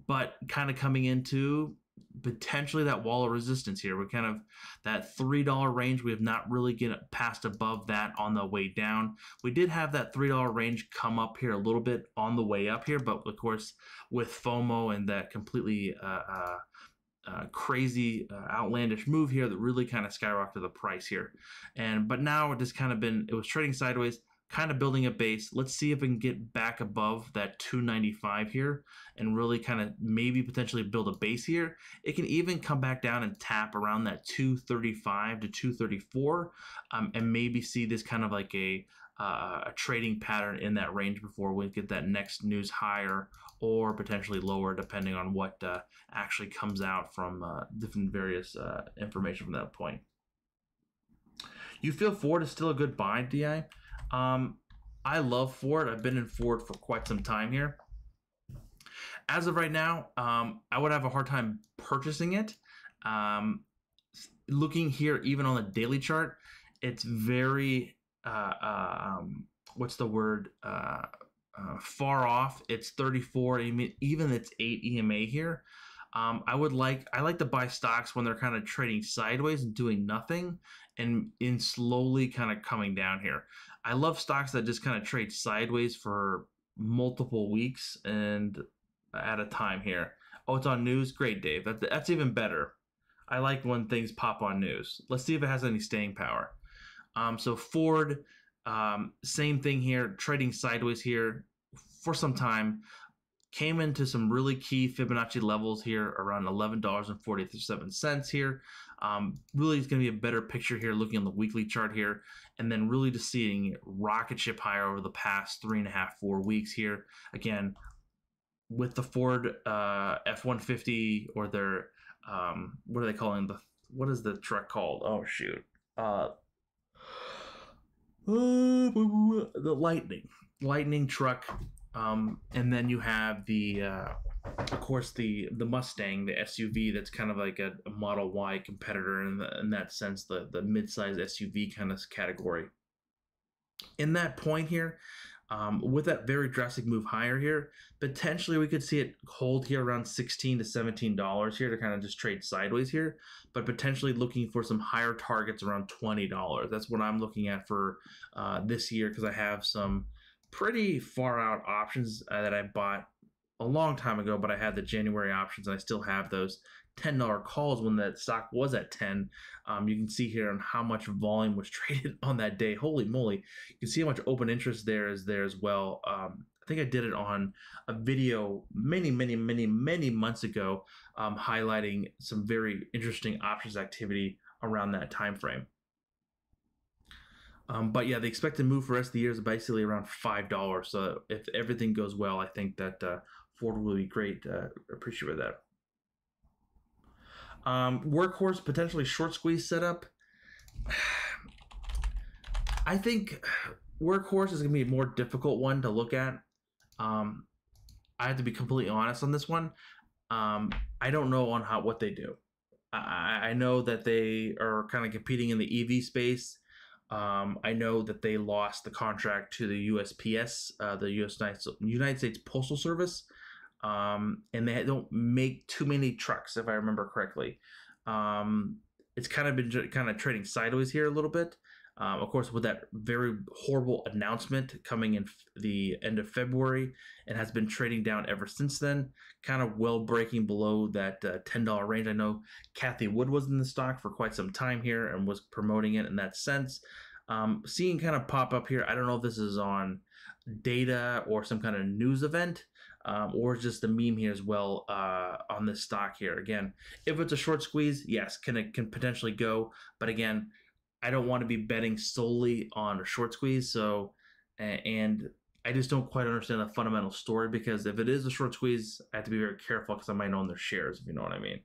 but kind of coming into potentially that wall of resistance here. We're kind of that $3 range. We have not really get past above that on the way down. We did have that $3 range come up here a little bit on the way up here, but of course with FOMO and that completely uh, uh, uh, crazy uh, outlandish move here that really kind of skyrocketed the price here and but now it just kind of been it was trading sideways kind of building a base. Let's see if we can get back above that 295 here and really kind of maybe potentially build a base here. It can even come back down and tap around that 235 to 234 um, and maybe see this kind of like a, uh, a trading pattern in that range before we get that next news higher or potentially lower depending on what uh, actually comes out from uh, different various uh, information from that point. You feel Ford is still a good buy, DI? Um, I love Ford. I've been in Ford for quite some time here. As of right now, um, I would have a hard time purchasing it. Um, looking here, even on the daily chart, it's very uh, uh, um, what's the word? Uh, uh, far off. It's 34, even it's 8 EMA here. Um, I would like I like to buy stocks when they're kind of trading sideways and doing nothing, and in slowly kind of coming down here. I love stocks that just kind of trade sideways for multiple weeks and at a time here. Oh, it's on news. Great, Dave. That, that's even better. I like when things pop on news. Let's see if it has any staying power. Um, so Ford, um, same thing here, trading sideways here for some time. Came into some really key Fibonacci levels here around $11.47 here. Um, really, it's going to be a better picture here looking on the weekly chart here, and then really just seeing rocket ship higher over the past three and a half, four weeks here. Again, with the Ford uh, F 150 or their, um, what are they calling the, what is the truck called? Oh, shoot. Uh, the Lightning, Lightning truck, um, and then you have the, uh, of course, the the Mustang, the SUV. That's kind of like a, a Model Y competitor in, the, in that sense, the the mid-sized SUV kind of category. In that point here, um, with that very drastic move higher here, potentially we could see it hold here around 16 to 17 dollars here to kind of just trade sideways here, but potentially looking for some higher targets around 20 dollars. That's what I'm looking at for uh, this year because I have some pretty far out options uh, that I bought a long time ago, but I had the January options and I still have those $10 calls when that stock was at 10. Um, you can see here on how much volume was traded on that day. Holy moly. You can see how much open interest there is there as well. Um, I think I did it on a video many, many, many, many months ago, um, highlighting some very interesting options activity around that time frame. Um, but yeah, the expected move for the rest of the year is basically around five dollars. So if everything goes well, I think that uh, Ford will be great. Uh, appreciate that. Um, workhorse potentially short squeeze setup. I think workhorse is going to be a more difficult one to look at. Um, I have to be completely honest on this one. Um, I don't know on how what they do. I, I know that they are kind of competing in the EV space. Um, I know that they lost the contract to the USPS, uh, the US United States Postal Service um, and they don't make too many trucks, if I remember correctly. Um, it's kind of been kind of trading sideways here a little bit. Um, of course, with that very horrible announcement coming in the end of February, it has been trading down ever since then, kind of well breaking below that uh, $10 range. I know Cathie Wood was in the stock for quite some time here and was promoting it in that sense. Um, seeing kind of pop up here, I don't know if this is on data or some kind of news event, um, or just the meme here as well uh, on this stock here. Again, if it's a short squeeze, yes, can it can potentially go, but again, I don't want to be betting solely on a short squeeze. So, and I just don't quite understand the fundamental story because if it is a short squeeze, I have to be very careful because I might own their shares, if you know what I mean.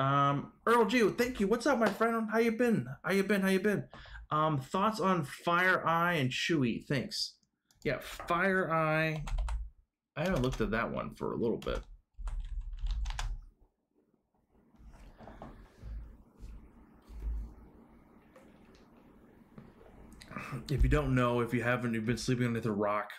Um, Earl G, thank you. What's up, my friend? How you been? How you been? How you been? Um, thoughts on FireEye and Chewy? Thanks. Yeah, FireEye. I haven't looked at that one for a little bit. If you don't know, if you haven't, you've been sleeping underneath a rock.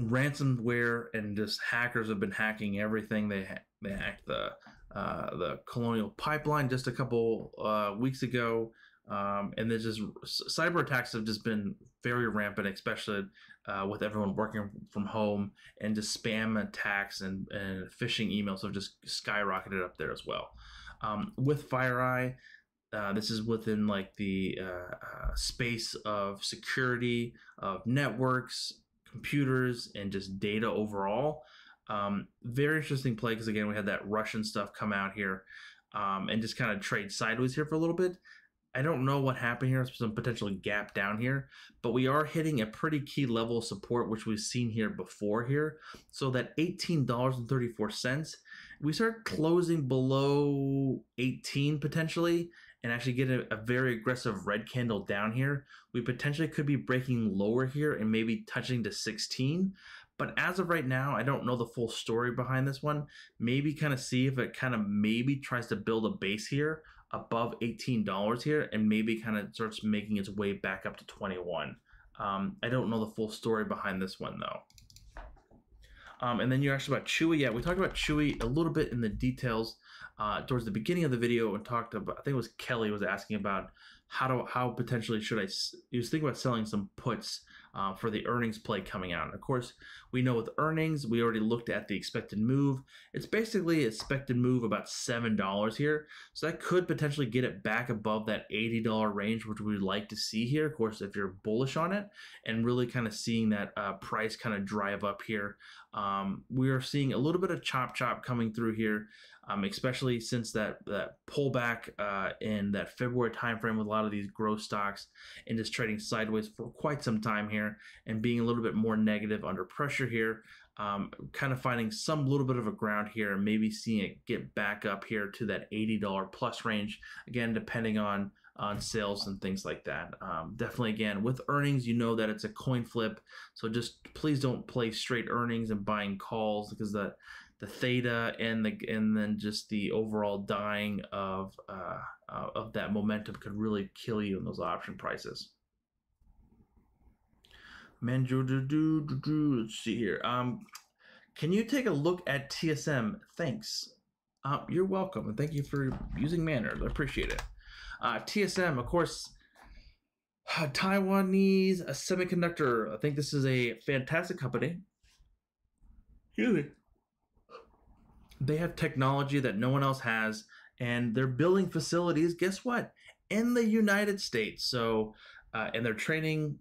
Ransomware and just hackers have been hacking everything. They they hacked the uh, the Colonial Pipeline just a couple uh, weeks ago. Um, and there's just cyber attacks have just been very rampant, especially uh, with everyone working from home, and just spam attacks and, and phishing emails have just skyrocketed up there as well. Um, with FireEye, uh, this is within like the uh, uh, space of security of networks, computers, and just data overall. Um, very interesting play because again we had that Russian stuff come out here um, and just kind of trade sideways here for a little bit. I don't know what happened here. Some potential gap down here, but we are hitting a pretty key level of support, which we've seen here before here. So that $18.34, we start closing below 18 potentially and actually get a, a, very aggressive red candle down here, we potentially could be breaking lower here and maybe touching to 16. But as of right now, I don't know the full story behind this one. Maybe kind of see if it kind of maybe tries to build a base here above $18 here and maybe kind of starts making its way back up to 21. Um, I don't know the full story behind this one though. Um, and then you asked about Chewy. Yeah, we talked about Chewy a little bit in the details uh, towards the beginning of the video and talked about. I think it was Kelly was asking about how do how potentially should I. He was thinking about selling some puts uh, for the earnings play coming out. And of course, we know with earnings, we already looked at the expected move. It's basically expected move about $7 here. So that could potentially get it back above that $80 range, which we'd like to see here. Of course, if you're bullish on it and really kind of seeing that uh, price kind of drive up here. Um, we are seeing a little bit of chop chop coming through here um, especially since that that pullback uh, in that February timeframe with a lot of these growth stocks and just trading sideways for quite some time here and being a little bit more negative under pressure here. Um, kind of finding some little bit of a ground here and maybe seeing it get back up here to that $80 plus range again depending on on sales and things like that um, definitely again with earnings you know that it's a coin flip so just please don't play straight earnings and buying calls because that the theta and the and then just the overall dying of uh, uh, of that momentum could really kill you in those option prices. Man, do, do, do, do, do. let's see here. Um, can you take a look at TSM? Thanks. Uh, you're welcome, and thank you for using manners. I appreciate it. Uh, TSM, of course, uh, Taiwanese semiconductor. I think this is a fantastic company. Excuse me they have technology that no one else has, and they're building facilities. Guess what? In the United States. So, uh, and they're training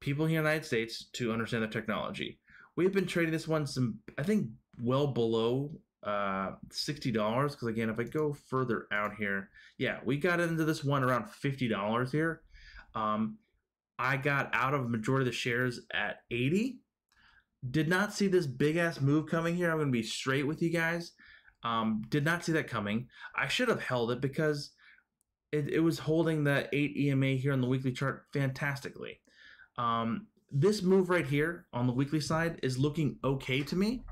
people in the United States to understand the technology. We've been trading this one some, I think, well below uh, sixty dollars. Because again, if I go further out here, yeah, we got into this one around fifty dollars here. Um, I got out of majority of the shares at eighty. Did not see this big ass move coming here. I'm going to be straight with you guys. Um, did not see that coming. I should have held it because it, it was holding the 8 EMA here on the weekly chart fantastically. Um, this move right here on the weekly side is looking okay to me.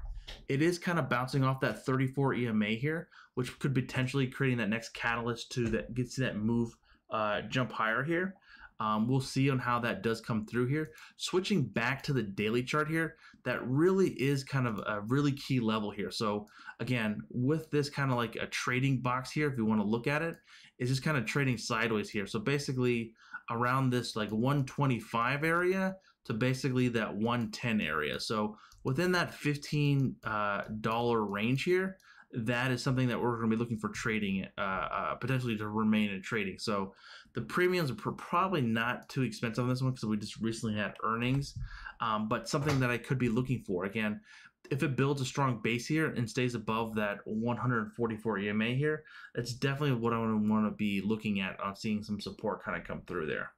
It is kind of bouncing off that 34 EMA here, which could potentially creating that next catalyst to that gets that move uh, jump higher here. Um, we'll see on how that does come through here. Switching back to the daily chart here, that really is kind of a really key level here. So again, with this kind of like a trading box here, if you want to look at it, it's just kind of trading sideways here. So basically around this like 125 area to basically that 110 area. So within that $15 uh, range here, that is something that we're going to be looking for trading, uh, uh, potentially to remain in trading. So the premiums are probably not too expensive on this one because we just recently had earnings, um, but something that I could be looking for. Again, if it builds a strong base here and stays above that 144 EMA here, that's definitely what I would want to be looking at on seeing some support kind of come through there.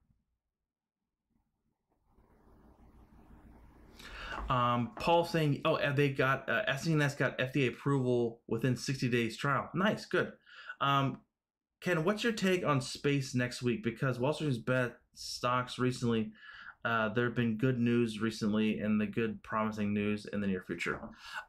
Um, Paul saying, "Oh, they got uh, SNES got FDA approval within 60 days trial. Nice, good." Um, Ken, what's your take on space next week? Because Wall Street's bet stocks recently, uh, there have been good news recently and the good promising news in the near future.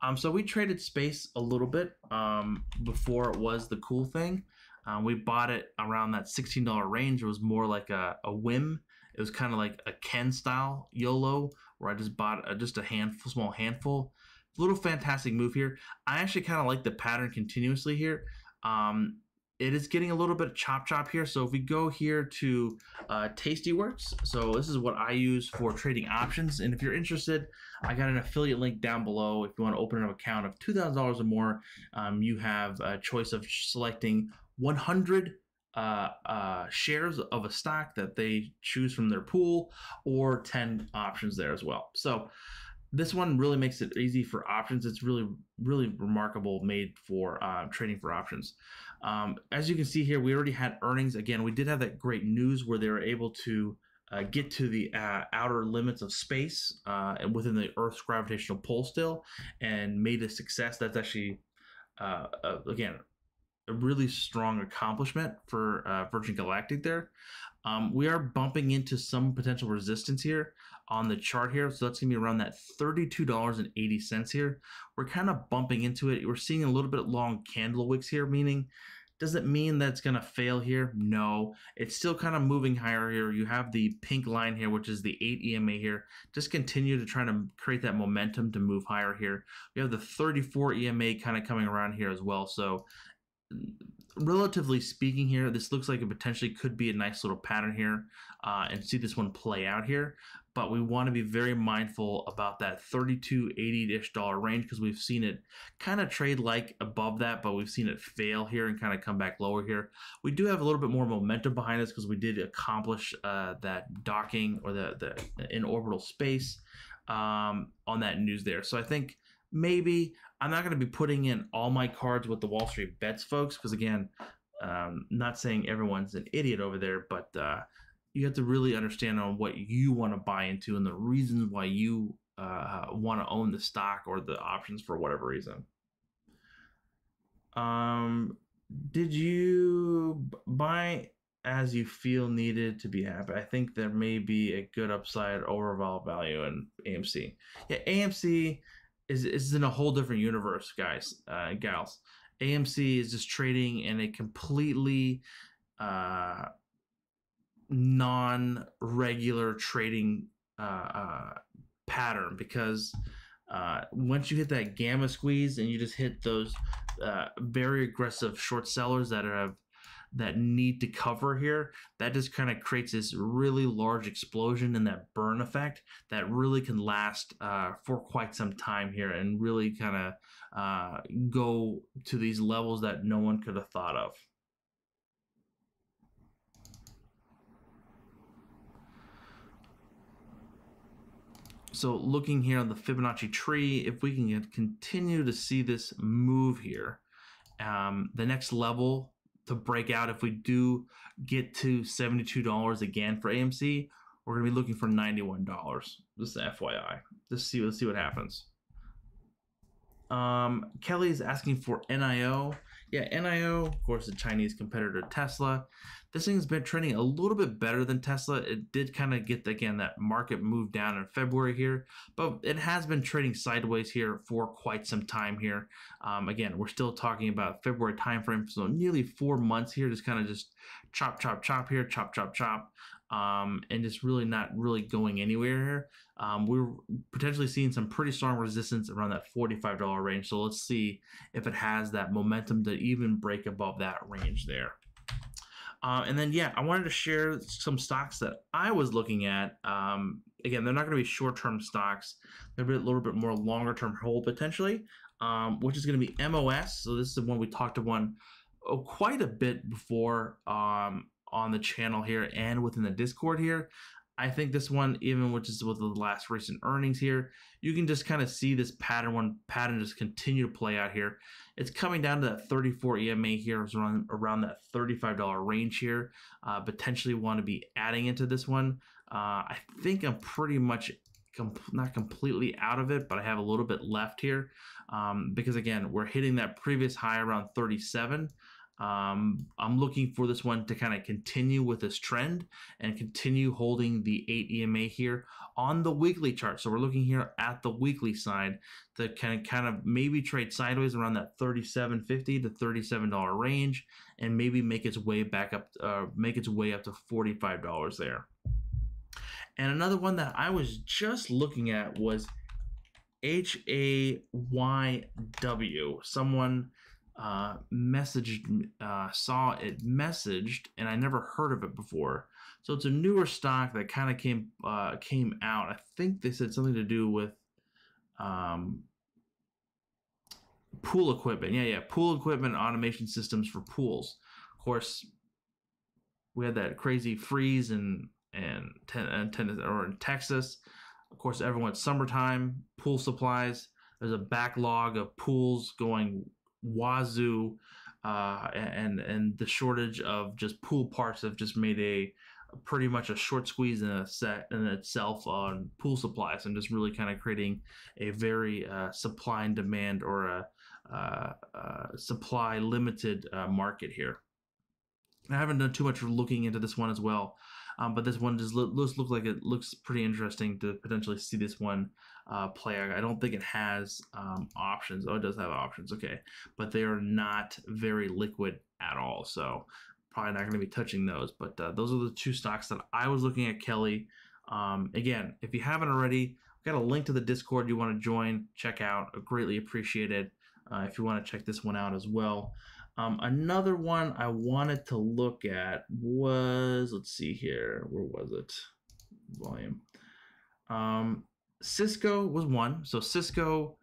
Um, so we traded space a little bit um, before it was the cool thing. Um, we bought it around that $16 range. It was more like a, a whim. It was kind of like a Ken style YOLO, where I just bought a, just a handful, small handful. Little fantastic move here. I actually kind of like the pattern continuously here. Um, it is getting a little bit of chop chop here. So if we go here to uh, Tastyworks, so this is what I use for trading options. And if you're interested, I got an affiliate link down below. If you want to open an account of $2,000 or more, um, you have a choice of selecting 100 uh, uh, shares of a stock that they choose from their pool or 10 options there as well. So this one really makes it easy for options. It's really, really remarkable made for uh, trading for options. Um, as you can see here, we already had earnings. Again, we did have that great news where they were able to uh, get to the uh, outer limits of space uh, within the Earth's gravitational pull still and made a success. That's actually, uh, uh, again, a really strong accomplishment for uh, Virgin Galactic there. Um, we are bumping into some potential resistance here on the chart here. So that's going to be around that $32.80 here. We're kind of bumping into it. We're seeing a little bit long candle wicks here, meaning does it mean that it's going to fail here? No. It's still kind of moving higher here. You have the pink line here, which is the 8 EMA here. Just continue to try to create that momentum to move higher here. We have the 34 EMA kind of coming around here as well. So relatively speaking here, this looks like it potentially could be a nice little pattern here uh, and see this one play out here. But we want to be very mindful about that 3280-ish dollar range because we've seen it kind of trade like above that, but we've seen it fail here and kind of come back lower here. We do have a little bit more momentum behind us because we did accomplish uh, that docking or the, the in orbital space um, on that news there. So I think maybe I'm not going to be putting in all my cards with the Wall Street bets, folks, because again, um, not saying everyone's an idiot over there, but uh, you have to really understand on what you want to buy into and the reasons why you uh, want to own the stock or the options for whatever reason. Um, did you buy as you feel needed to be happy? I think there may be a good upside overall value in AMC. Yeah, AMC is is in a whole different universe, guys, uh, gals. AMC is just trading in a completely uh, non-regular trading uh, uh, pattern because uh, once you hit that gamma squeeze and you just hit those uh, very aggressive short sellers that have that need to cover here, that just kind of creates this really large explosion and that burn effect that really can last uh, for quite some time here and really kind of uh, go to these levels that no one could have thought of. So looking here on the Fibonacci tree, if we can continue to see this move here, um, the next level to break out. If we do get to $72 again for AMC, we're to be looking for $91. Just FYI. Just see, let's see what happens. Um, Kelly is asking for NIO. Yeah, NIO, of course, the Chinese competitor Tesla. This thing's been trending a little bit better than Tesla. It did kind of get, again, that market move down in February here, but it has been trading sideways here for quite some time here. Um, again, we're still talking about February timeframe, so nearly four months here, just kind of just chop, chop, chop here, chop, chop, chop. Um, and just really not really going anywhere here. Um, we're potentially seeing some pretty strong resistance around that $45 range. So let's see if it has that momentum to even break above that range there. Uh, and then, yeah, I wanted to share some stocks that I was looking at. Um, again, they're not going to be short term stocks, they're a, little bit more longer term hold potentially, um, which is going to be MOS. So, this is the one we talked to one oh, quite a bit before um, on the channel here and within the Discord here. I think this one, even which is with the last recent earnings here, you can just kind of see this pattern one pattern just continue to play out here. It's coming down to that 34 EMA here, is around around that $35 range here. Uh, potentially want to be adding into this one. Uh, I think I'm pretty much com- not completely out of it, but I have a little bit left here um, because again, we're hitting that previous high around 37. Um, I'm looking for this one to kind of continue with this trend and continue holding the 8 EMA here on the weekly chart. So we're looking here at the weekly side kind of kind of maybe trade sideways around that 37.50 to $37 range and maybe make its way back up uh, make its way up to $45 there. And another one that I was just looking at was H A Y W. Someone uh, messaged, uh, saw it messaged, and I never heard of it before. So it's a newer stock that kind of came uh, came out. I think they said something to do with um, pool equipment. Yeah, yeah, pool equipment automation systems for pools. Of course, we had that crazy freeze in and ten, or in Texas. Of course, everyone's summertime pool supplies. There's a backlog of pools going wazoo uh, and and the shortage of just pool parts have just made a pretty much a short squeeze in a set in itself on pool supplies and just really kind of creating a very uh, supply and demand or a uh, uh, supply limited uh, market here. I haven't done too much looking into this one as well, um, but this one just lo- looks look like it looks pretty interesting to potentially see this one uh, play. I don't think it has um, options. Oh, it does have options. Okay, but they are not very liquid at all. So probably not going to be touching those. But uh, those are the two stocks that I was looking at, Kelly. Um, again, if you haven't already, I've got a link to the Discord you want to join. Check out. I greatly appreciate it. Uh, if you want to check this one out as well. Um, another one I wanted to look at was let's see here, where was it? Volume. Um, Cisco was one. So Cisco,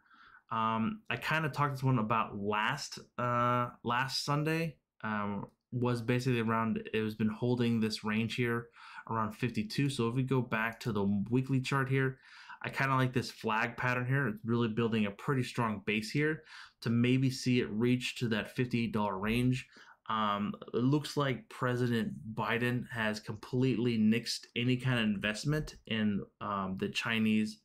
um, I kind of talked this one about last uh, last Sunday. Um, was basically around. It has been holding this range here around 52. So if we go back to the weekly chart here, I kind of like this flag pattern here. It's really building a pretty strong base here to maybe see it reach to that $58 range. Um, it looks like President Biden has completely nixed any kind of investment in um, the Chinese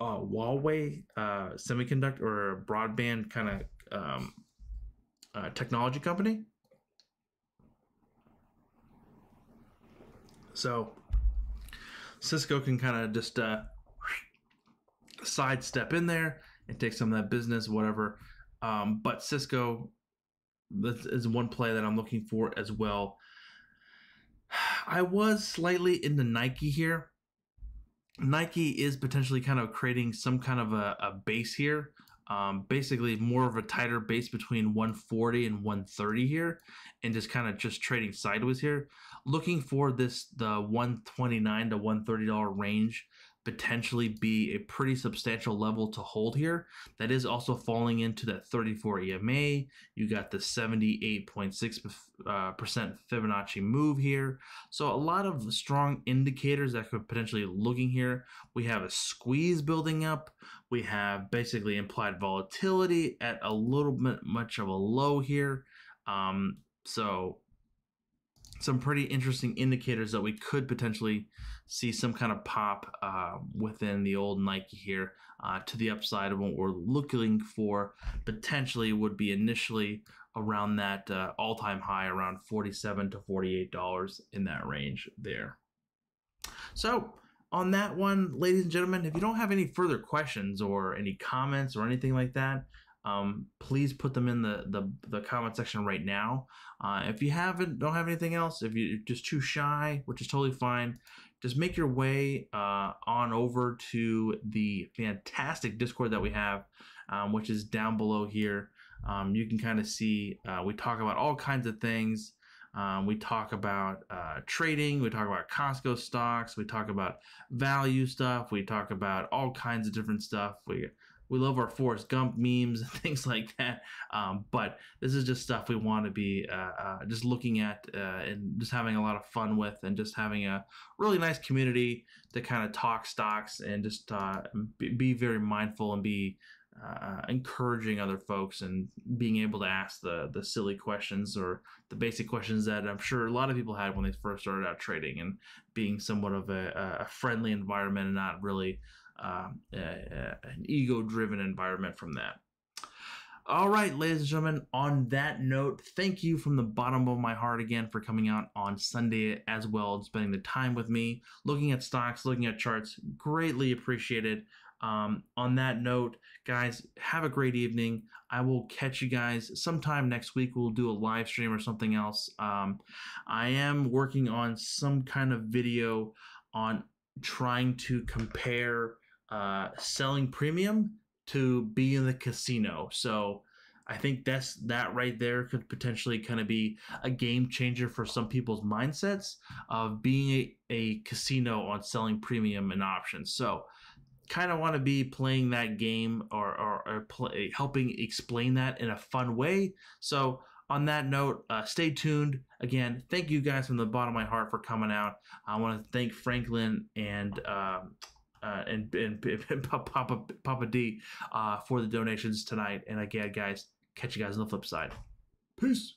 uh, Huawei uh, semiconductor or broadband kind of um, uh, technology company. So Cisco can kind of just uh, sidestep in there and take some of that business, whatever. Um, but Cisco that is one play that I'm looking for as well. I was slightly into Nike here. Nike is potentially kind of creating some kind of a, a base here. Um, basically, more of a tighter base between 140 and 130 here, and just kind of just trading sideways here. Looking for this the 129 to 130 dollar range potentially be a pretty substantial level to hold here. That is also falling into that 34 EMA. You got the 78.6% uh, Fibonacci move here. So a lot of strong indicators that could potentially looking here. We have a squeeze building up. We have basically implied volatility at a little bit much of a low here. Um, so some pretty interesting indicators that we could potentially see some kind of pop uh, within the old Nike here uh, to the upside of what we're looking for potentially would be initially around that uh, all-time high around 47 to 48 dollars in that range there so on that one ladies and gentlemen if you don't have any further questions or any comments or anything like that um, please put them in the, the, the comment section right now. Uh, if you haven't, don't have anything else, if you're just too shy, which is totally fine, just make your way uh, on over to the fantastic Discord that we have, um, which is down below here. Um, you can kind of see uh, we talk about all kinds of things. Um, we talk about uh, trading. We talk about Costco stocks. We talk about value stuff. We talk about all kinds of different stuff. We we love our Forrest Gump memes and things like that. Um, but this is just stuff we want to be uh, uh, just looking at uh, and just having a lot of fun with, and just having a really nice community to kind of talk stocks and just uh, be, be, very mindful and be uh, encouraging other folks and being able to ask the the silly questions or the basic questions that I'm sure a lot of people had when they first started out trading and being somewhat of a, a friendly environment and not really uh, an ego driven environment from that. All right, ladies and gentlemen, on that note, thank you from the bottom of my heart again for coming out on Sunday as well and spending the time with me, looking at stocks, looking at charts. Greatly appreciated. Um, on that note, guys, have a great evening. I will catch you guys sometime next week. We'll do a live stream or something else. Um, I am working on some kind of video on trying to compare uh, selling premium to be in the casino. So I think that's that right there could potentially kind of be a game changer for some people's mindsets of being a, a casino on selling premium and options. So kind of want to be playing that game or, or, or play, helping explain that in a fun way. So on that note, uh, stay tuned. Again, thank you guys from the bottom of my heart for coming out. I want to thank Franklin and um, uh, and, and, and Papa Papa D uh, for the donations tonight. And again, guys, catch you guys on the flip side. Peace.